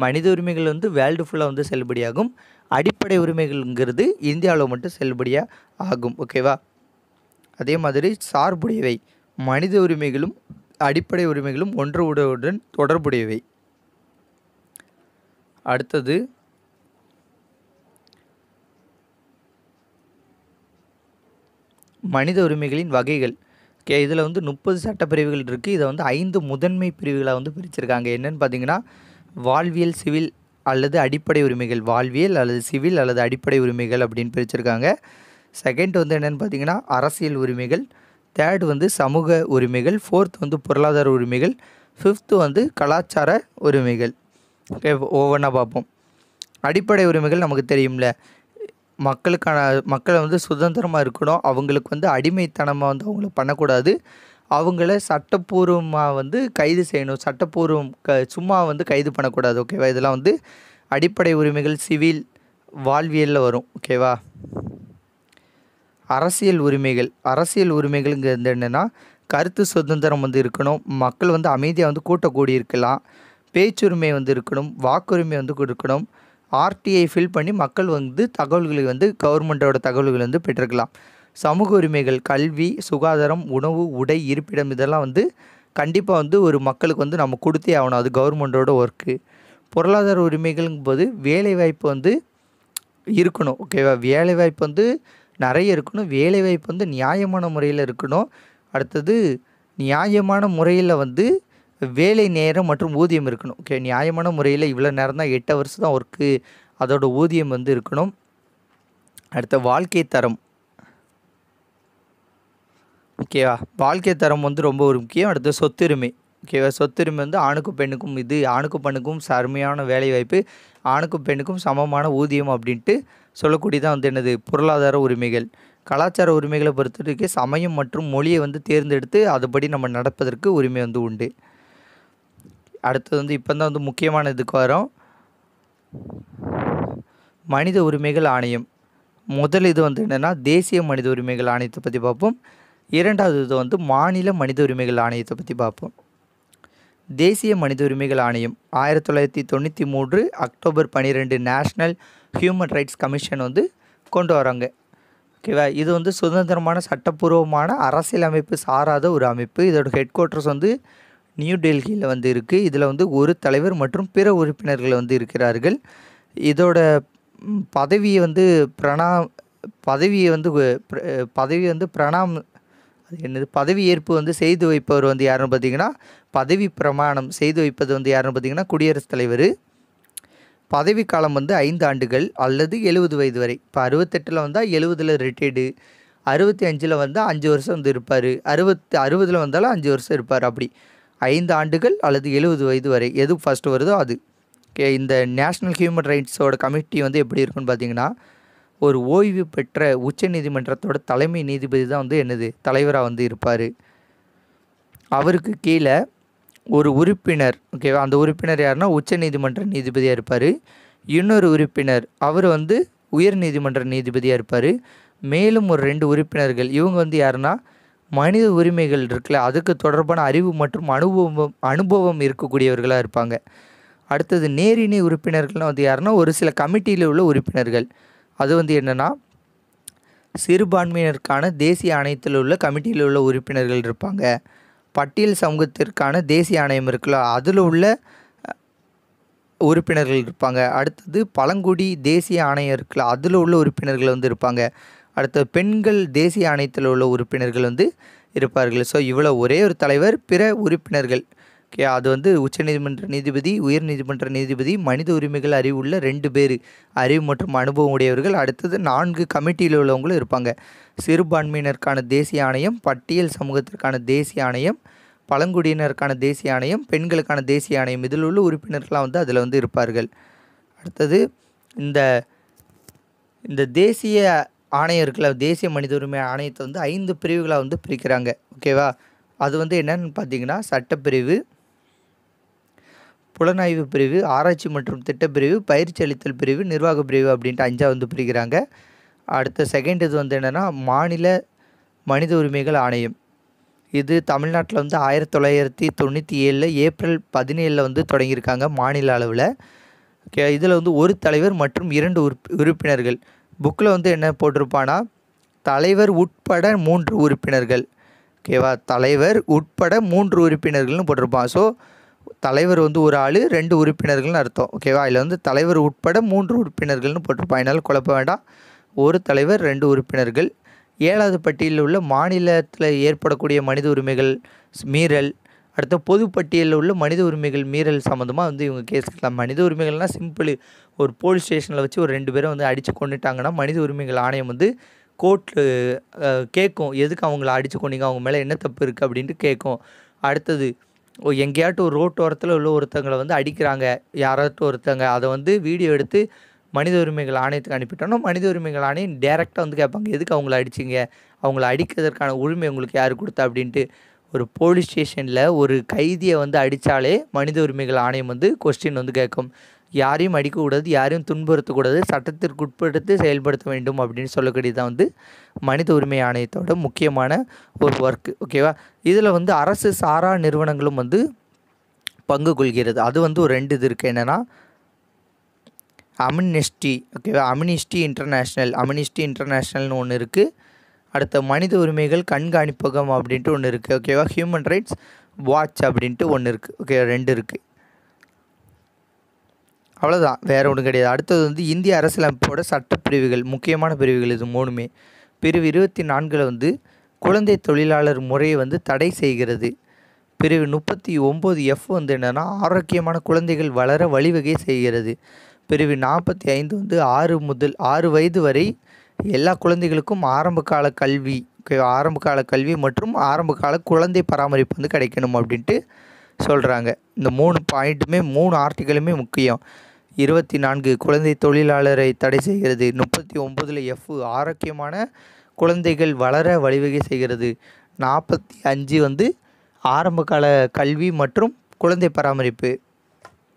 மனித உரிமைகள் வந்து வேர்ல்டு ஃபுல்லாக வந்து செல்லுபடியாகும். அடிப்படை உரிமைகள்ங்கிறது இந்தியாவில் மட்டும் செல்லுபடியாக ஆகும் ஓகேவா அதே மாதிரி சார்புடையவை. மனித உரிமைகளும் அடிப்படை உரிமைகளும் ஒன்று உடவுடன் தொடர்புடையவை. அடுத்தது மனித உரிமைகளின் வகைகள். ஓகே இதில் வந்து முப்பது சட்டப்பிரிவுகள் இருக்குது இதை வந்து ஐந்து முதன்மை பிரிவுகளாக வந்து பிரிச்சிருக்காங்க. என்னென்னு பார்த்தீங்கன்னா வாழ்வியல் சிவில் அல்லது அடிப்படை உரிமைகள். வாழ்வியல் அல்லது சிவில் அல்லது அடிப்படை உரிமைகள் அப்படின்னு பிரிச்சிருக்காங்க. செகண்ட் வந்து என்னென்னு பார்த்தீங்கன்னா அரசியல் உரிமைகள். தேர்ட் வந்து சமூக உரிமைகள். ஃபோர்த் வந்து பொருளாதார உரிமைகள். ஃபிஃப்த்து வந்து கலாச்சார உரிமைகள். ஓகே ஒவ்வொன்றா பார்ப்போம் அடிப்படை உரிமைகள் நமக்கு தெரியும்ல. மக்களுக்கான மக்களை வந்து சுதந்திரமாக இருக்கணும். அவங்களுக்கு வந்து அடிமைத்தனமாக வந்து அவங்கள பண்ணக்கூடாது. அவங்கள சட்டப்பூர்வமாக வந்து கைது செய்யணும். சட்டப்பூர்வம் க சும்மா வந்து கைது பண்ணக்கூடாது ஓகேவா இதெல்லாம் வந்து அடிப்படை உரிமைகள் சிவில் வாழ்வியலில் வரும் ஓகேவா அரசியல் உரிமைகள். அரசியல் உரிமைகள்ங்கிறது என்னென்னா கருத்து சுதந்திரம் வந்து இருக்கணும். மக்கள் வந்து அமைதியாக வந்து கூட்டக்கூடி இருக்கலாம் பேச்சுரிமை வந்து இருக்கணும். வாக்குரிமை வந்து இருக்கணும் ஆர்டிஐ ஃபில் பண்ணி மக்கள் வந்து தகவல்களை வந்து கவர்மெண்ட்டோட தகவல்களை வந்து பெற்றுக்கலாம் சமூக உரிமைகள் கல்வி சுகாதாரம் உணவு உடை இருப்பிடம் இதெல்லாம் வந்து கண்டிப்பாக வந்து ஒரு மக்களுக்கு வந்து நம்ம கொடுத்தே ஆகணும். அது கவர்மெண்ட்டோட ஒர்க்கு பொருளாதார உரிமைகள்ங்கும்போது வேலைவாய்ப்பு வந்து இருக்கணும். ஓகேவா வேலைவாய்ப்பு வந்து நிறைய இருக்கணும். வேலைவாய்ப்பு வந்து நியாயமான முறையில் இருக்கணும். அடுத்தது நியாயமான முறையில் வந்து வேலை நேரம் மற்றும் ஊதியம் இருக்கணும். ஓகே நியாயமான முறையில் இவ்வளோ நேரம் தான் எட்டு ஹவர்ஸ் தான் ஒர்க்கு அதோட ஊதியம் வந்து இருக்கணும். அடுத்த வாழ்க்கை தரம். ஓகேவா வாழ்க்கை தரம் வந்து ரொம்ப ஒரு முக்கியம். அடுத்து சொத்துரிமை. ஓகேவா சொத்துரிமை வந்து ஆணுக்கும் பெண்ணுக்கும் இது. ஆணுக்கும் பெண்ணுக்கும் அருமையான வேலைவாய்ப்பு ஆணுக்கும் பெண்ணுக்கும் சமமான ஊதியம் அப்படின்ட்டு சொல்லக்கூடியதான் வந்து என்னது? பொருளாதார உரிமைகள். கலாச்சார உரிமைகளை பொறுத்தவரைக்கும் சமயம் மற்றும் மொழியை வந்து தேர்ந்தெடுத்து அதுபடி நம்ம நடப்பதற்கு உரிமை வந்து உண்டு. அடுத்தது வந்து இப்போ தான் வந்து முக்கியமான இதுக்கு வரோம். மனித உரிமைகள் ஆணையம். முதல் இது வந்து என்னென்னா தேசிய மனித உரிமைகள் ஆணையத்தை பற்றி பார்ப்போம். இரண்டாவது இது வந்து மாநில மனித உரிமைகள் ஆணையத்தை பற்றி பார்ப்போம். தேசிய மனித உரிமைகள் ஆணையம். ஆயிரத்தி தொள்ளாயிரத்தி தொண்ணூற்றி மூன்று அக்டோபர் பன்னிரெண்டு நேஷ்னல் ஹியூமன் ரைட்ஸ் கமிஷன் வந்து கொண்டு வராங்க. ஓகேவா? இது வந்து சுதந்திரமான சட்டப்பூர்வமான அரசியலமைப்பு சாராத ஒரு அமைப்பு. இதோட ஹெட் குவார்ட்டர்ஸ் வந்து நியூ டெல்லியில் வந்து இருக்குது இதில் வந்து ஒரு தலைவர் மற்றும் பிற உறுப்பினர்கள் வந்து இருக்கிறார்கள். இதோட பதவியை வந்து பிரணா பதவியை வந்து பதவி வந்து பிரணாம் அது என்னது? பதவி ஏற்பு வந்து செய்து வைப்பவர் வந்து யாருன்னு பார்த்தீங்கன்னா பதவி பிரமாணம் செய்து வைப்பது வந்து யாருன்னு பார்த்தீங்கன்னா குடியரசுத் தலைவர். பதவி காலம் வந்து ஐந்து ஆண்டுகள் அல்லது எழுபது வயது வரை. இப்போ அறுபத்தெட்டில் வந்தால் எழுபதில் ரிட்டையர்டு அறுபத்தி அஞ்சில் வந்தால் அஞ்சு வருஷம் வந்து இருப்பார். அறுபத்து அறுபதில் வந்தாலும் அஞ்சு வருஷம் இருப்பார் அப்படி. ஐந்து ஆண்டுகள் அல்லது எழுபது வயது வரை எது ஃபஸ்ட்டு வருதோ அது. கே இந்த நேஷ்னல் ஹியூமன் ரைட்ஸோட கமிட்டி வந்து எப்படி இருக்குன்னு பார்த்தீங்கன்னா ஒரு ஓய்வு பெற்ற உச்ச நீதிமன்றத்தோட தலைமை நீதிபதி தான் வந்து என்னது? தலைவராக வந்து இருப்பார். அவருக்கு கீழே ஒரு உறுப்பினர் ஓகேவா அந்த உறுப்பினர் யாருன்னா உச்ச நீதிமன்ற நீதிபதியாக இருப்பார். இன்னொரு உறுப்பினர் அவர் வந்து உயர் நீதிமன்ற நீதிபதியாக இருப்பார். மேலும் ஒரு ரெண்டு உறுப்பினர்கள் இவங்க வந்து யாருன்னா மனித உரிமைகள் இருக்குல்ல அதுக்கு தொடர்பான அறிவு மற்றும் அனுபவம் அனுபவம் இருக்கக்கூடியவர்களாக இருப்பாங்க. அடுத்தது நேரிணை உறுப்பினர்கள்னால் வந்து யாருன்னா ஒரு சில கமிட்டியில் உள்ள உறுப்பினர்கள். அது வந்து என்னென்னா சிறுபான்மையினருக்கான தேசிய ஆணையத்தில் உள்ள கமிட்டியில் உள்ள உறுப்பினர்கள் இருப்பாங்க. பட்டியல் சமூகத்திற்கான தேசிய ஆணையம் இருக்குல்ல அதில் உள்ள உறுப்பினர்கள் இருப்பாங்க. அடுத்தது பழங்குடி தேசிய ஆணையம் இருக்குல்ல அதில் உள்ள உறுப்பினர்கள் வந்து இருப்பாங்க. அடுத்தது பெண்கள் தேசிய ஆணையத்தில் உள்ள உறுப்பினர்கள் வந்து இருப்பார்கள். ஸோ இவ்வளோ ஒரே ஒரு தலைவர் பிற உறுப்பினர்கள். ஓகே அது வந்து உச்சநீதிமன்ற நீதிபதி உயர் நீதிமன்ற நீதிபதி மனித உரிமைகள் அறிவுள்ள ரெண்டு பேர். அறிவு மற்றும் அனுபவம் உடையவர்கள். அடுத்தது நான்கு கமிட்டியில் உள்ளவங்களும் இருப்பாங்க. சிறுபான்மையினருக்கான தேசிய ஆணையம் பட்டியல் சமூகத்திற்கான தேசிய ஆணையம் பழங்குடியினருக்கான தேசிய ஆணையம் பெண்களுக்கான தேசிய ஆணையம். இதில் உள்ள உறுப்பினர்கள்லாம் வந்து அதில் வந்து இருப்பார்கள். அடுத்தது இந்த இந்த தேசிய ஆணையம் இருக்குல்ல தேசிய மனித உரிமை ஆணையத்தை வந்து ஐந்து பிரிவுகளாக வந்து பிரிக்கிறாங்க. ஓகேவா அது வந்து என்னன்னு பார்த்தீங்கன்னா சட்டப்பிரிவு புலனாய்வு பிரிவு ஆராய்ச்சி மற்றும் திட்டப்பிரிவு பயிற்சி அளித்தல் பிரிவு நிர்வாக பிரிவு அப்படின்ட்டு அஞ்சாக வந்து பிரிக்கிறாங்க. அடுத்த செகண்ட் இது வந்து என்னென்னா மாநில மனித உரிமைகள் ஆணையம். இது தமிழ்நாட்டில் வந்து ஆயிரத்தி தொள்ளாயிரத்தி தொண்ணூற்றி ஏழில் ஏப்ரல் பதினேழில் வந்து தொடங்கியிருக்காங்க மாநில அளவில். ஓகே இதில் வந்து ஒரு தலைவர் மற்றும் இரண்டு உறுப் உறுப்பினர்கள். புக்கில் வந்து என்ன போட்டிருப்பானா தலைவர் உட்பட மூன்று உறுப்பினர்கள். ஓகேவா? தலைவர் உட்பட மூன்று உறுப்பினர்கள்னு போட்டிருப்பான். ஸோ தலைவர் வந்து ஒரு ஆள் ரெண்டு உறுப்பினர்கள்னு அர்த்தம். ஓகேவா? இதில் வந்து தலைவர் உட்பட மூன்று உறுப்பினர்கள்னு போட்டிருப்பான். அதனால் குழப்ப வேண்டாம். ஒரு தலைவர் ரெண்டு உறுப்பினர்கள். ஏழாவது பட்டியலில் உள்ள மாநிலத்தில் ஏற்படக்கூடிய மனித உரிமைகள் மீறல் அடுத்த பொதுப்பட்டியலில் உள்ள மனித உரிமைகள் மீறல் சம்மந்தமாக வந்து இவங்க கேஸ் கேட்கலாம் மனித உரிமைகள்னால் சிம்பிள் ஒரு போலீஸ் ஸ்டேஷனில் வச்சு ஒரு ரெண்டு பேரை வந்து அடித்து கொண்டுட்டாங்கன்னா மனித உரிமைகள் ஆணையம் வந்து கோர்ட்டு கேட்கும். எதுக்கு அவங்கள அடித்து கொண்டீங்க அவங்க மேலே என்ன தப்பு இருக்குது அப்படின்ட்டு கேட்கும். அடுத்தது ஓ எங்கேயாட்டும் ஒரு ரோட்டோரத்தில் உள்ள ஒருத்தங்களை வந்து அடிக்கிறாங்க. யாராட்டும் ஒருத்தங்க அதை வந்து வீடியோ எடுத்து மனித உரிமைகள் ஆணையத்துக்கு அனுப்பிட்டோம்னா மனித உரிமைகள் ஆணையம் டேரெக்டாக வந்து கேட்பாங்க. எதுக்கு அவங்கள அடிச்சிங்க? அவங்கள அடிக்கிறதுக்கான உரிமை உங்களுக்கு யார் கொடுத்தா? அப்படின்ட்டு ஒரு போலீஸ் ஸ்டேஷனில் ஒரு கைதியை வந்து அடித்தாலே மனித உரிமைகள் ஆணையம் வந்து கொஸ்டின் வந்து கேட்கும். யாரையும் அடிக்கக்கூடாது யாரையும் துன்புறுத்தக்கூடாது சட்டத்திற்கு உட்படுத்தி செயல்படுத்த வேண்டும் அப்படின்னு சொல்லக்கூடியதான் வந்து மனித உரிமை ஆணையத்தோட முக்கியமான ஒரு ஒர்க்கு ஓகேவா இதில் வந்து அரசு சாரா நிறுவனங்களும் வந்து பங்கு கொள்கிறது. அது வந்து ஒரு ரெண்டு இது இருக்குது என்னென்னா அம்னிஸ்டி ஓகேவா அம்னிஸ்டி இன்டர்நேஷ்னல் அம்னிஸ்டி இன்டர்நேஷ்னல்னு ஒன்று இருக்குது அடுத்த மனித உரிமைகள் கண்காணிப்பகம் அப்படின்ட்டு ஒன்று இருக்குது ஓகேவா ஹியூமன் ரைட்ஸ் வாட்ச் அப்படின்ட்டு ஒன்று இருக்குது ஓகே ரெண்டு இருக்குது அவ்வளோதான் வேறு ஒன்றும் கிடையாது. அடுத்தது வந்து இந்திய அரசியலமைப்போட சட்டப்பிரிவுகள் முக்கியமான பிரிவுகள் இது மூணுமே. பிரிவு இருபத்தி நான்கில் வந்து குழந்தை தொழிலாளர் முறையை வந்து தடை செய்கிறது. பிரிவு முப்பத்தி ஒம்பது எஃப் வந்து என்னென்னா ஆரோக்கியமான குழந்தைகள் வளர வழிவகை செய்கிறது. பிரிவு நாற்பத்தி ஐந்து வந்து ஆறு முதல் ஆறு வயது வரை எல்லா குழந்தைகளுக்கும் ஆரம்ப கால கல்வி ஆரம்ப கால கல்வி மற்றும் ஆரம்ப கால குழந்தை பராமரிப்பு வந்து கிடைக்கணும் அப்படின்ட்டு சொல்கிறாங்க இந்த மூணு பாயிண்ட்டுமே மூணு ஆர்டிகளுமே முக்கியம். இருபத்தி நான்கு குழந்தை தொழிலாளரை தடை செய்கிறது. முப்பத்தி ஒம்பதில் எஃப் ஆரோக்கியமான குழந்தைகள் வளர வழிவகை செய்கிறது. நாற்பத்தி அஞ்சு வந்து ஆரம்ப கால கல்வி மற்றும் குழந்தை பராமரிப்பு.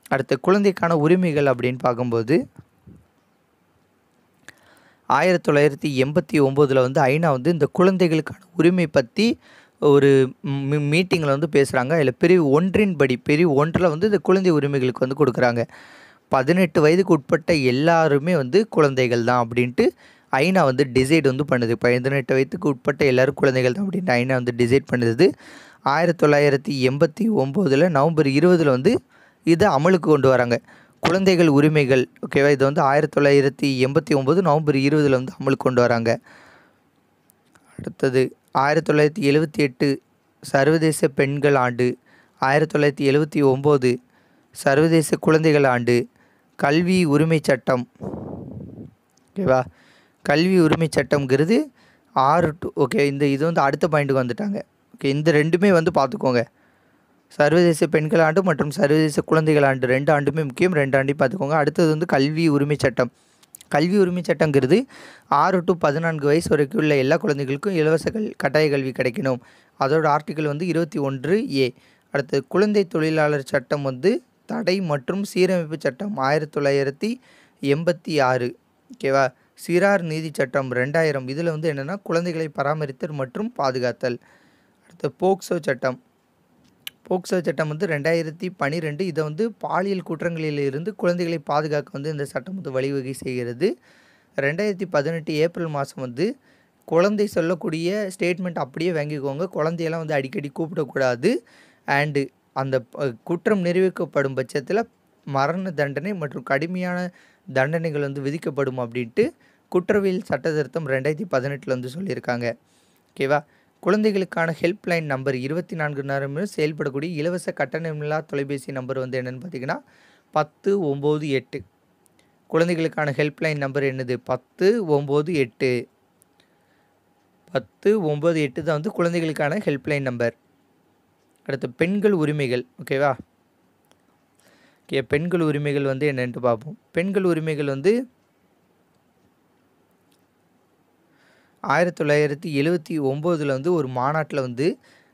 அடுத்த குழந்தைக்கான உரிமைகள் அப்படின்னு பார்க்கும்போது ஆயிரத்தி தொள்ளாயிரத்தி எண்பத்தி ஒம்போதில் வந்து ஐநா வந்து இந்த குழந்தைகளுக்கான உரிமை பற்றி ஒரு மீட்டிங்கில் வந்து பேசுகிறாங்க அதில் பிரிவு ஒன்றின் படி பிரிவு ஒன்றில் வந்து இந்த குழந்தை உரிமைகளுக்கு வந்து கொடுக்குறாங்க. பதினெட்டு வயதுக்கு உட்பட்ட எல்லாருமே வந்து குழந்தைகள் தான் அப்படின்ட்டு ஐநா வந்து டிசைட் வந்து பண்ணுது. பதினெட்டு வயதுக்கு உட்பட்ட எல்லாரும் குழந்தைகள் தான் அப்படின்ட்டு ஐநா வந்து டிசைட் பண்ணுது. ஆயிரத்தி தொள்ளாயிரத்தி எண்பத்தி ஒம்போதில் நவம்பர் இருபதில் வந்து இதை அமலுக்கு கொண்டு வராங்க. குழந்தைகள் உரிமைகள். ஓகேவா இது வந்து ஆயிரத்தி தொள்ளாயிரத்தி எண்பத்தி ஒம்பது நவம்பர் இருபதில் வந்து அமலுக்கு கொண்டு வராங்க. அடுத்தது ஆயிரத்தி தொள்ளாயிரத்தி எழுபத்தி எட்டு சர்வதேச பெண்கள் ஆண்டு. ஆயிரத்தி தொள்ளாயிரத்தி எழுபத்தி ஒம்பது சர்வதேச குழந்தைகள் ஆண்டு. கல்வி உரிமை சட்டம். ஓகேவா கல்வி உரிமை சட்டம்ங்கிறது ஆறு டு ஓகே இந்த இது வந்து அடுத்த பாயிண்ட்டுக்கு வந்துட்டாங்க. ஓகே இந்த ரெண்டுமே வந்து பார்த்துக்கோங்க. சர்வதேச பெண்கள் ஆண்டு மற்றும் சர்வதேச குழந்தைகள் ஆண்டு ரெண்டு ஆண்டுமே முக்கியம். ரெண்டு ஆண்டையும் பார்த்துக்கோங்க. அடுத்தது வந்து கல்வி உரிமை சட்டம். கல்வி உரிமை சட்டங்கிறது ஆறு டு பதினான்கு வயசு வரைக்கும் உள்ள எல்லா குழந்தைகளுக்கும் இலவச கல் கட்டாய கல்வி கிடைக்கணும். அதோட ஆர்டிக்கல் வந்து இருபத்தி ஒன்று ஏ. அடுத்தது குழந்தை தொழிலாளர் சட்டம் வந்து தடை மற்றும் சீரமைப்பு சட்டம் ஆயிரத்தி தொள்ளாயிரத்தி எண்பத்தி ஆறு. ஓகேவா? சிறார் நீதி சட்டம் ரெண்டாயிரம். இதில் வந்து என்னென்னா குழந்தைகளை பராமரித்தல் மற்றும் பாதுகாத்தல். அடுத்து போக்சோ சட்டம். போக்சோ சட்டம் வந்து ரெண்டாயிரத்தி பனிரெண்டு இதை வந்து பாலியல் குற்றங்களிலிருந்து குழந்தைகளை பாதுகாக்க வந்து இந்த சட்டம் வந்து வழிவகை செய்கிறது. ரெண்டாயிரத்தி பதினெட்டு ஏப்ரல் மாதம் வந்து குழந்தை சொல்லக்கூடிய ஸ்டேட்மெண்ட் அப்படியே வாங்கிக்கோங்க. குழந்தையெல்லாம் வந்து அடிக்கடி கூப்பிடக்கூடாது. அண்டு அந்த குற்றம் நிரூபிக்கப்படும் பட்சத்தில் மரண தண்டனை மற்றும் கடுமையான தண்டனைகள் வந்து விதிக்கப்படும் அப்படின்ட்டு குற்றவியல் சட்ட திருத்தம் ரெண்டாயிரத்தி பதினெட்டில் வந்து சொல்லியிருக்காங்க. ஓகேவா குழந்தைகளுக்கான ஹெல்ப்லைன் நம்பர் இருபத்தி நான்கு நேரமும் செயல்படக்கூடிய இலவச கட்டணமில்லா தொலைபேசி நம்பர் வந்து என்னென்னு பார்த்தீங்கன்னா பத்து ஒம்பது எட்டு. குழந்தைகளுக்கான ஹெல்ப்லைன் நம்பர் என்னது? பத்து ஒம்பது எட்டு. பத்து ஒம்பது எட்டு தான் வந்து குழந்தைகளுக்கான ஹெல்ப்லைன் நம்பர். அடுத்து பெண்கள் உரிமைகள். ஓகேவா ஓகே பெண்கள் உரிமைகள் வந்து என்னென்ட்டு பார்ப்போம். பெண்கள் உரிமைகள் வந்து ஆயிரத்தி தொள்ளாயிரத்தி எழுவத்தி ஒம்போதில் வந்து ஒரு மாநாட்டில் வந்து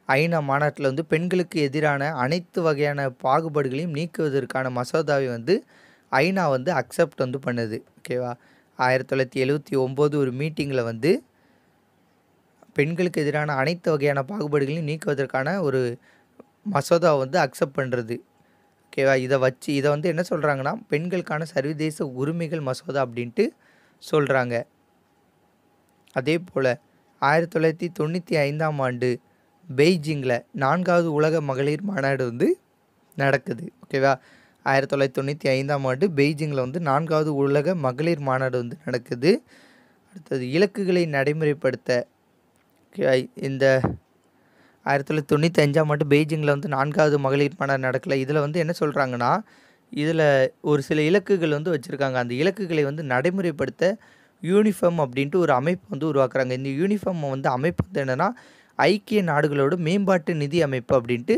ஐநா மாநாட்டில் வந்து பெண்களுக்கு எதிரான அனைத்து வகையான பாகுபாடுகளையும் நீக்குவதற்கான மசோதாவை வந்து ஐநா வந்து அக்செப்ட் வந்து பண்ணுது. ஓகேவா ஆயிரத்தி தொள்ளாயிரத்தி எழுவத்தி ஒம்பது ஒரு மீட்டிங்கில் வந்து பெண்களுக்கு எதிரான அனைத்து வகையான பாகுபாடுகளையும் நீக்குவதற்கான ஒரு மசோதாவை வந்து அக்செப்ட் பண்ணுறது ஓகேவா இதை வச்சு இதை வந்து என்ன சொல்கிறாங்கன்னா பெண்களுக்கான சர்வதேச உரிமைகள் மசோதா அப்படின்ட்டு சொல்கிறாங்க அதே போல் ஆயிரத்தி தொள்ளாயிரத்தி தொண்ணூற்றி ஐந்தாம் ஆண்டு பெய்ஜிங்கில் நான்காவது உலக மகளிர் மாநாடு வந்து நடக்குது. ஓகேவா ஆயிரத்தி தொள்ளாயிரத்தி தொண்ணூற்றி ஐந்தாம் ஆண்டு பெய்ஜிங்கில் வந்து நான்காவது உலக மகளிர் மாநாடு வந்து நடக்குது. அடுத்தது இலக்குகளை நடைமுறைப்படுத்த இந்த ஆயிரத்தி தொள்ளாயிரத்தி தொண்ணூற்றி அஞ்சாம் ஆண்டு பெய்ஜிங்கில் வந்து நான்காவது மகளிர் மாநாடு நடக்கல. இதில் வந்து என்ன சொல்கிறாங்கன்னா இதில் ஒரு சில இலக்குகள் வந்து வச்சுருக்காங்க. அந்த இலக்குகளை வந்து நடைமுறைப்படுத்த யூனிஃபார்ம் அப்படின்ட்டு ஒரு அமைப்பு வந்து உருவாக்குறாங்க. இந்த யூனிஃபார்ம் வந்து அமைப்பு வந்து என்னென்னா ஐக்கிய நாடுகளோட மேம்பாட்டு நிதி அமைப்பு அப்படின்ட்டு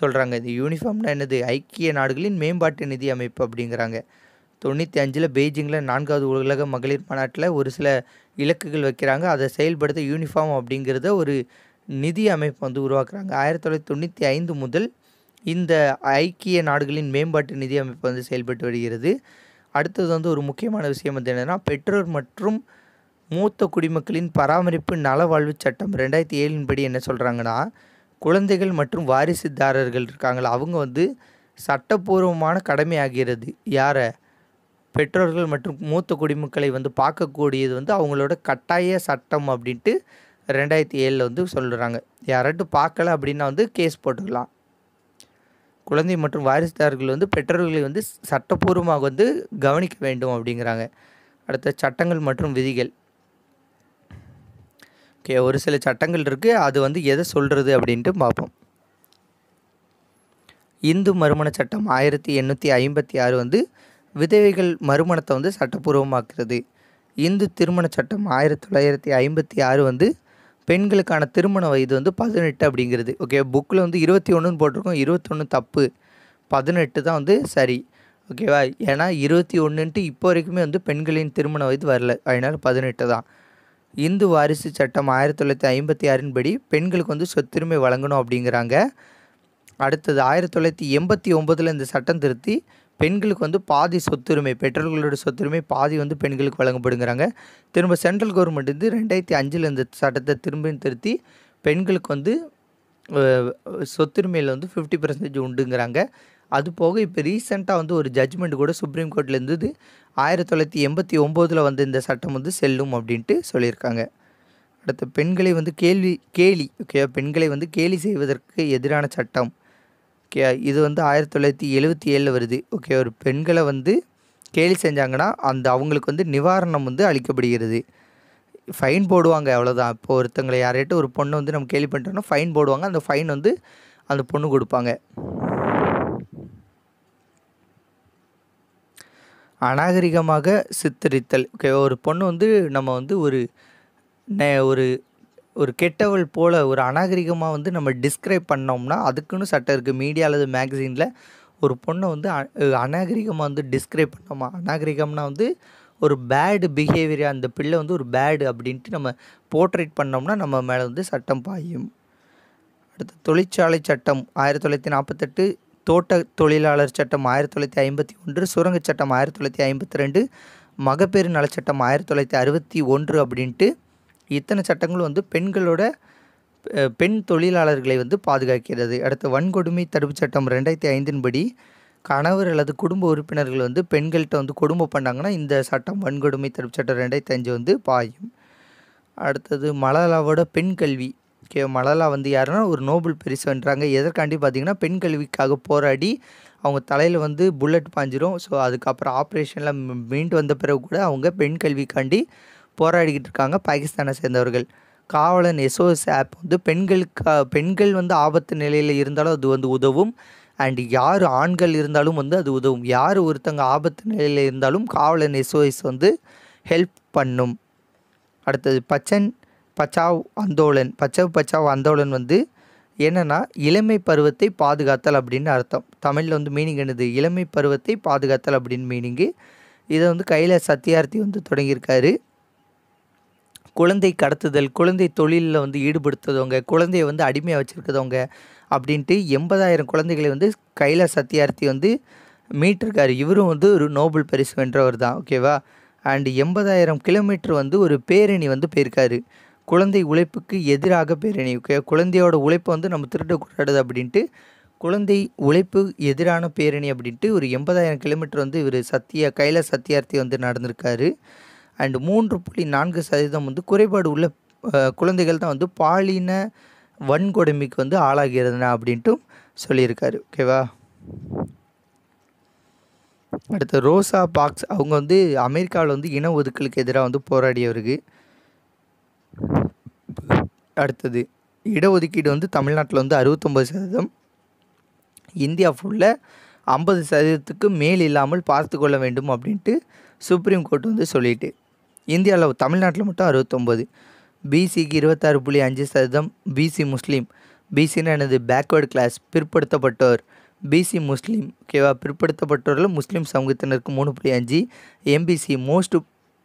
சொல்கிறாங்க இந்த யூனிஃபார்ம்னா என்னது? ஐக்கிய நாடுகளின் மேம்பாட்டு நிதி அமைப்பு அப்படிங்கிறாங்க. தொண்ணூற்றி அஞ்சில் பெய்ஜிங்கில் நான்காவது உலக மகளிர் மாநாட்டில் ஒரு சில இலக்குகள் வைக்கிறாங்க. அதை செயல்படுத்த யூனிஃபார்ம் அப்படிங்கிறத ஒரு நிதி அமைப்பு வந்து உருவாக்குறாங்க. ஆயிரத்தி தொள்ளாயிரத்தி தொண்ணூற்றி ஐந்து முதல் இந்த ஐக்கிய நாடுகளின் மேம்பாட்டு நிதி அமைப்பு வந்து செயல்பட்டு வருகிறது. அடுத்தது வந்து ஒரு முக்கியமான விஷயம் வந்து என்னென்னா பெற்றோர் மற்றும் மூத்த குடிமக்களின் பராமரிப்பு நலவாழ்வு சட்டம். ரெண்டாயிரத்தி ஏழின் படி என்ன சொல்கிறாங்கன்னா குழந்தைகள் மற்றும் வாரிசுதாரர்கள் இருக்காங்களா? அவங்க வந்து சட்டப்பூர்வமான கடமையாகிறது. யாரை? பெற்றோர்கள் மற்றும் மூத்த குடிமக்களை வந்து பார்க்கக்கூடியது வந்து அவங்களோட கட்டாய சட்டம் அப்படின்ட்டு ரெண்டாயிரத்தி ஏழில் வந்து சொல்கிறாங்க யாராட்டும் பார்க்கல அப்படின்னா வந்து கேஸ் போட்டுக்கலாம். குழந்தை மற்றும் வாரிசுதாரர்கள் வந்து பெற்றோர்களை வந்து சட்டப்பூர்வமாக வந்து கவனிக்க வேண்டும் அப்படிங்கிறாங்க. அடுத்த சட்டங்கள் மற்றும் விதிகள். ஓகே ஒரு சில சட்டங்கள் இருக்குது அது வந்து எதை சொல்கிறது அப்படின்ட்டு பார்ப்போம். இந்து மறுமண சட்டம் ஆயிரத்தி எண்ணூற்றி ஐம்பத்தி ஆறு வந்து விதவைகள் மறுமணத்தை வந்து சட்டப்பூர்வமாக்குறது. இந்து திருமண சட்டம் ஆயிரத்தி தொள்ளாயிரத்தி ஐம்பத்தி ஆறு வந்து பெண்களுக்கான திருமண வயது வந்து பதினெட்டு அப்படிங்கிறது. ஓகே புக்கில் வந்து இருபத்தி ஒன்றுன்னு போட்டிருக்கோம். இருபத்தொன்று தப்பு. பதினெட்டு தான் வந்து சரி. ஓகேவா ஏன்னா இருபத்தி ஒன்றுன்ட்டு இப்போ வரைக்குமே வந்து பெண்களின் திருமண வயது வரல. அதனால் பதினெட்டு தான். இந்து வாரிசு சட்டம் ஆயிரத்தி தொள்ளாயிரத்தி ஐம்பத்தி ஆறின் படி பெண்களுக்கு வந்து சொத்துரிமை வழங்கணும் அப்படிங்கிறாங்க. அடுத்தது ஆயிரத்தி தொள்ளாயிரத்தி எண்பத்தி ஒம்போதில் இந்த சட்டம் திருத்தி பெண்களுக்கு வந்து பாதி சொத்துரிமை பெற்றோர்களோட சொத்துரிமை பாதி வந்து பெண்களுக்கு வழங்கப்படுங்கிறாங்க. திரும்ப சென்ட்ரல் கவர்மெண்ட் வந்து ரெண்டாயிரத்தி அஞ்சில் இந்த சட்டத்தை திரும்ப திருத்தி பெண்களுக்கு வந்து சொத்துரிமையில் வந்து ஃபிஃப்டி பர்சன்டேஜ் உண்டுங்கிறாங்க. அது போக இப்போ ரீசெண்டாக வந்து ஒரு ஜட்ஜ்மெண்ட் கூட சுப்ரீம் கோர்ட்டில் இருந்தது. ஆயிரத்தி தொள்ளாயிரத்தி எண்பத்தி ஒம்போதில் வந்து இந்த சட்டம் வந்து செல்லும் அப்படின்ட்டு சொல்லியிருக்காங்க. அடுத்து பெண்களை வந்து கேள்வி கேலி ஓகே பெண்களை வந்து கேலி செய்வதற்கு எதிரான சட்டம். ஓகே இது வந்து ஆயிரத்தி தொள்ளாயிரத்தி எழுபத்தி ஏழில் வருது. ஓகே ஒரு பெண்களை வந்து கேலி செஞ்சாங்கன்னா அந்த அவங்களுக்கு வந்து நிவாரணம் வந்து அளிக்கப்படுகிறது. ஃபைன் போடுவாங்க அவ்வளோதான் இப்போ ஒருத்தங்களை யார்கிட்ட ஒரு பொண்ணு வந்து நம்ம கேள்வி பண்ணிட்டோம்னா ஃபைன் போடுவாங்க. அந்த ஃபைன் வந்து அந்த பொண்ணு கொடுப்பாங்க. அநாகரிகமாக சித்தரித்தல். ஓகே ஒரு பொண்ணு வந்து நம்ம வந்து ஒரு நே ஒரு ஒரு கெட்டவள் போல் ஒரு அநாகரிகமாக வந்து நம்ம டிஸ்கிரைப் பண்ணோம்னா அதுக்குன்னு சட்டம் இருக்குது மீடியா அல்லது மேகசினில் ஒரு பொண்ணை வந்து அ- அநாகரிகமாக வந்து டிஸ்கிரைப் பண்ணோமா? அநாகரிகம்னா வந்து ஒரு பேடு பிஹேவியர் அந்த பிள்ளை வந்து ஒரு பேடு அப்படின்ட்டு நம்ம போர்ட்ரேட் பண்ணோம்னா நம்ம மேலே வந்து சட்டம் பாயும். அடுத்து தொழிற்சாலை சட்டம் ஆயிரத்தி தொள்ளாயிரத்தி நாற்பத்தெட்டு தோட்ட தொழிலாளர் சட்டம் ஆயிரத்தி தொள்ளாயிரத்தி ஐம்பத்தி ஒன்று சுரங்கச் சட்டம் ஆயிரத்தி தொள்ளாயிரத்தி ஐம்பத்தி ரெண்டு மகப்பேறு நலச்சட்டம் ஆயிரத்தி தொள்ளாயிரத்தி அறுபத்தி ஒன்று அப்படின்ட்டு இத்தனை சட்டங்களும் வந்து பெண்களோட பெண் தொழிலாளர்களை வந்து பாதுகாக்கிறது. அடுத்து வன்கொடுமை தடுப்புச் சட்டம் ரெண்டாயிரத்தி ஐந்தின் படி கணவர் அல்லது குடும்ப உறுப்பினர்கள் வந்து பெண்கள்கிட்ட வந்து கொடுமை பண்ணாங்கன்னா இந்த சட்டம் வன்கொடுமை தடுப்புச் சட்டம் ரெண்டாயிரத்தி அஞ்சு வந்து பாயும். அடுத்தது மலாலாவோட பெண் கல்வி. கே மலாலா வந்து யாருன்னா ஒரு நோபல் பரிசு வென்றாங்க. எதற்காண்டி பார்த்தீங்கன்னா பெண் கல்விக்காக போராடி அவங்க தலையில் வந்து புல்லட் பாஞ்சிரும். ஸோ அதுக்கப்புறம் ஆப்ரேஷனில் மீண்டு வந்த பிறகு கூட அவங்க பெண் கல்விக்காண்டி போராடிக்கிட்டு இருக்காங்க பாகிஸ்தானை சேர்ந்தவர்கள். காவலன் எஸ்ஓஎஸ் ஆப் வந்து பெண்களுக்கு பெண்கள் வந்து ஆபத்து நிலையில் இருந்தாலும் அது வந்து உதவும். அண்ட் யார் ஆண்கள் இருந்தாலும் வந்து அது உதவும். யார் ஒருத்தங்க ஆபத்து நிலையில் இருந்தாலும் காவலன் எஸ்ஓஎஸ் வந்து ஹெல்ப் பண்ணும். அடுத்தது பச்சன் பச்சாவ் அந்தோலன். பச்சவ் பச்சாவ் அந்தோலன் வந்து என்னன்னா இளமை பருவத்தை பாதுகாத்தல் அப்படின்னு அர்த்தம். தமிழில் வந்து மீனிங் என்னது? இளமை பருவத்தை பாதுகாத்தல் அப்படின்னு மீனிங்கு இதை வந்து கையில் சத்தியார்த்தி வந்து தொடங்கியிருக்காரு. குழந்தை கடத்துதல் குழந்தை தொழிலில் வந்து ஈடுபடுத்துறவங்க குழந்தைய வந்து அடிமையாக வச்சுருக்கிறவங்க அப்படின்ட்டு எண்பதாயிரம் குழந்தைகளை வந்து கைலா சத்தியார்த்தி வந்து மீட்டிருக்காரு. இவரும் வந்து ஒரு நோபல் பரிசு வென்றவர் தான் ஓகேவா அண்ட் எண்பதாயிரம் கிலோமீட்டர் வந்து ஒரு பேரணி வந்து போயிருக்காரு. குழந்தை உழைப்புக்கு எதிராக பேரணி ஓகே குழந்தையோட உழைப்பை வந்து நம்ம திருடக்கூடாது அப்படின்ட்டு குழந்தை உழைப்பு எதிரான பேரணி அப்படின்ட்டு ஒரு எண்பதாயிரம் கிலோமீட்டர் வந்து இவர் சத்திய கையில சத்தியார்த்தி வந்து நடந்திருக்காரு. அண்ட் மூன்று புள்ளி நான்கு சதவீதம் வந்து குறைபாடு உள்ள குழந்தைகள் தான் வந்து பாலின வன்கொடுமைக்கு வந்து ஆளாகிறதுனா அப்படின்ட்டும் சொல்லியிருக்காரு. ஓகேவா அடுத்து ரோசா பாக்ஸ். அவங்க வந்து அமெரிக்காவில் வந்து இன ஒதுக்கலுக்கு எதிராக வந்து போராடியவருக்கு. அடுத்தது இடஒதுக்கீடு வந்து தமிழ்நாட்டில் வந்து அறுபத்தொம்பது சதவீதம். இந்தியா ஃபுல்லாக ஐம்பது சதவீதத்துக்கு மேல் இல்லாமல் பார்த்து கொள்ள வேண்டும் அப்படின்ட்டு சுப்ரீம் கோர்ட் வந்து சொல்லிட்டு இந்தியாவில் தமிழ்நாட்டில் மட்டும் அறுபத்தொம்போது பிசிக்கு இருபத்தாறு புள்ளி அஞ்சு சதவீதம் பிசி முஸ்லீம். பிசின்னு எனது பேக்வேர்டு கிளாஸ் பிற்படுத்தப்பட்டோர். பிசி முஸ்லீம் ஓகேவா? பிற்படுத்தப்பட்டோரில் முஸ்லீம் சமூகத்தினருக்கு மூணு புள்ளி அஞ்சு. எம்பிசி மோஸ்ட்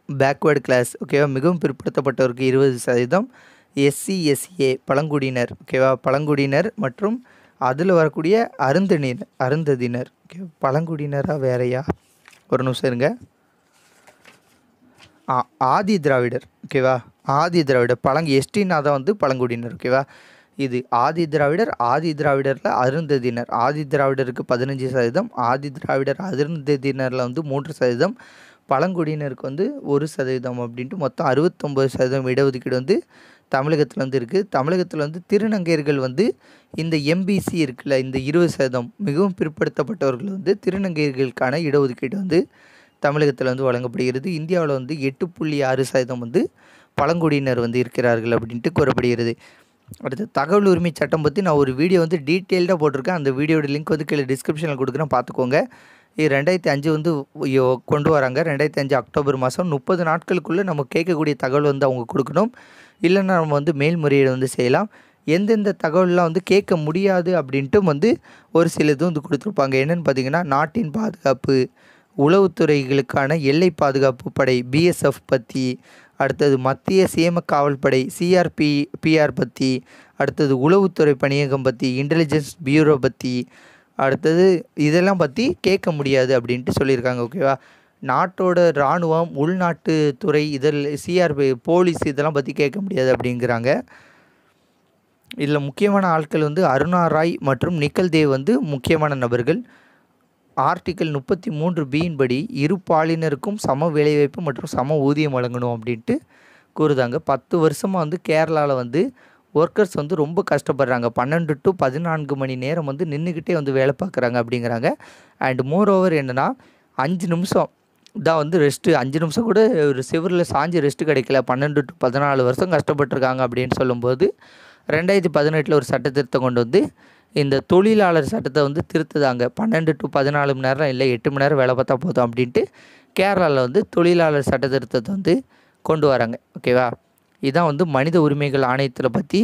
பேக்வேர்டு கிளாஸ் ஓகேவா? மிகவும் பிற்படுத்தப்பட்டோருக்கு இருபது சதவீதம். எஸ்சி எஸ்ஏ பழங்குடியினர் ஓகேவா? பழங்குடியினர் மற்றும் அதில் வரக்கூடிய அருந்ததினர் அருந்ததினர் ஓகே பழங்குடியினராக வேறையா? ஒரு நிமிஷம் இருங்க. ஆதி திராவிடர் ஓகேவா ஆதி திராவிடர் பழங்கு எஸ்டினா தான் வந்து பழங்குடியினர் ஓகேவா இது ஆதி திராவிடர் ஆதி திராவிடரில் அருந்ததினர் ஆதி திராவிடருக்கு பதினஞ்சு சதவீதம் ஆதி திராவிடர் அருந்ததினரில் வந்து மூன்று சதவீதம் பழங்குடியினருக்கு வந்து ஒரு சதவீதம் அப்படின்ட்டு மொத்தம் அறுபத்தொம்பது சதவீதம் இடஒதுக்கீடு வந்து தமிழகத்தில் வந்து இருக்குது தமிழகத்தில் வந்து திருநங்கையர்கள் வந்து இந்த எம்பிசி இருக்குல்ல இந்த இருபது சதவீதம் மிகவும் பிற்படுத்தப்பட்டவர்கள் வந்து திருநங்கையர்களுக்கான இடஒதுக்கீடு வந்து தமிழகத்தில் வந்து வழங்கப்படுகிறது. இந்தியாவில் வந்து எட்டு புள்ளி ஆறு சதவீதம் வந்து பழங்குடியினர் வந்து இருக்கிறார்கள் அப்படின்ட்டு கூறப்படுகிறது. அடுத்து தகவல் உரிமை சட்டம் பற்றி நான் ஒரு வீடியோ வந்து டீட்டெயில்டாக போட்டிருக்கேன். அந்த வீடியோட லிங்க் வந்து கீழே டிஸ்கிரிப்ஷனில் கொடுக்குறேன். பார்த்துக்கோங்க இது ரெண்டாயிரத்தி அஞ்சு வந்து கொண்டு வராங்க. ரெண்டாயிரத்தி அஞ்சு அக்டோபர் மாதம் முப்பது நாட்களுக்குள்ளே நம்ம கேட்கக்கூடிய தகவல் வந்து அவங்க கொடுக்கணும். இல்லைன்னா நம்ம வந்து மேல்முறையீடு வந்து செய்யலாம். எந்தெந்த தகவல்லாம் வந்து கேட்க முடியாது அப்படின்ட்டு வந்து ஒரு சில இது வந்து கொடுத்துருப்பாங்க. என்னென்னு பார்த்தீங்கன்னா நாட்டின் பாதுகாப்பு உளவுத்துறைகளுக்கான எல்லை பாதுகாப்பு படை பிஎஸ்எஃப் பற்றி அடுத்தது மத்திய சேம காவல் படை சிஆர்பி பிஆர் பற்றி அடுத்தது உளவுத்துறை பணியகம் பற்றி இன்டெலிஜென்ஸ் பியூரோ பற்றி அடுத்தது இதெல்லாம் பற்றி கேட்க முடியாது அப்படின்ட்டு சொல்லியிருக்காங்க ஓகேவா நாட்டோட இராணுவம் உள்நாட்டு துறை இதில் சிஆர்பி போலீஸ் இதெல்லாம் பற்றி கேட்க முடியாது அப்படிங்கிறாங்க. இதில் முக்கியமான ஆட்கள் வந்து அருணா ராய் மற்றும் நிக்கல் தேவ் வந்து முக்கியமான நபர்கள். ஆர்டிக்கல் முப்பத்தி மூன்று பியின் படி இரு பாலினருக்கும் சம வேலைவாய்ப்பு மற்றும் சம ஊதியம் வழங்கணும் அப்படின்ட்டு கூறுதாங்க. பத்து வருஷமாக வந்து கேரளாவில் வந்து ஒர்க்கர்ஸ் வந்து ரொம்ப கஷ்டப்படுறாங்க. பன்னெண்டு டு பதினான்கு மணி நேரம் வந்து நின்றுக்கிட்டே வந்து வேலை பார்க்குறாங்க அப்படிங்கிறாங்க. அண்ட் மோர் ஓவர் என்னென்னா அஞ்சு நிமிஷம் தான் வந்து ரெஸ்ட்டு அஞ்சு நிமிஷம் கூட ஒரு சிவரில் சாஞ்சு ரெஸ்ட்டு கிடைக்கல. பன்னெண்டு டு பதினாலு வருஷம் கஷ்டப்பட்டுருக்காங்க அப்படின்னு சொல்லும்போது ரெண்டாயிரத்தி பதினெட்டில் ஒரு சட்டத்திருத்தம் கொண்டு வந்து இந்த தொழிலாளர் சட்டத்தை வந்து திருத்துதாங்க. பன்னெண்டு டு பதினாலு மணி நேரம் இல்லை எட்டு மணி நேரம் வேலை பார்த்தா போதும் அப்படின்ட்டு கேரளாவில் வந்து தொழிலாளர் சட்ட திருத்தத்தை வந்து கொண்டு வராங்க. ஓகேவா இதான் வந்து மனித உரிமைகள் ஆணையத்தில் பற்றி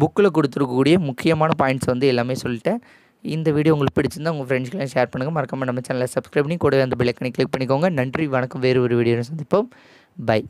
புக்கில் கொடுத்துருக்கக்கூடிய முக்கியமான பாயிண்ட்ஸ் வந்து எல்லாமே சொல்லிட்டேன். இந்த வீடியோ உங்களுக்கு பிடிச்சிருந்தால் உங்கள் ஃப்ரெண்ட்ஸ்க்கெலாம் ஷேர் பண்ணுங்கள் மறக்காமல் நம்ம சேனலை சப்ஸ்கிரைப் பண்ணி கூடவே அந்த பெல்லைக்கனை கிளிக் பண்ணிக்கோங்க. நன்றி வணக்கம். வேறு ஒரு வீடியோ சந்திப்போம். பை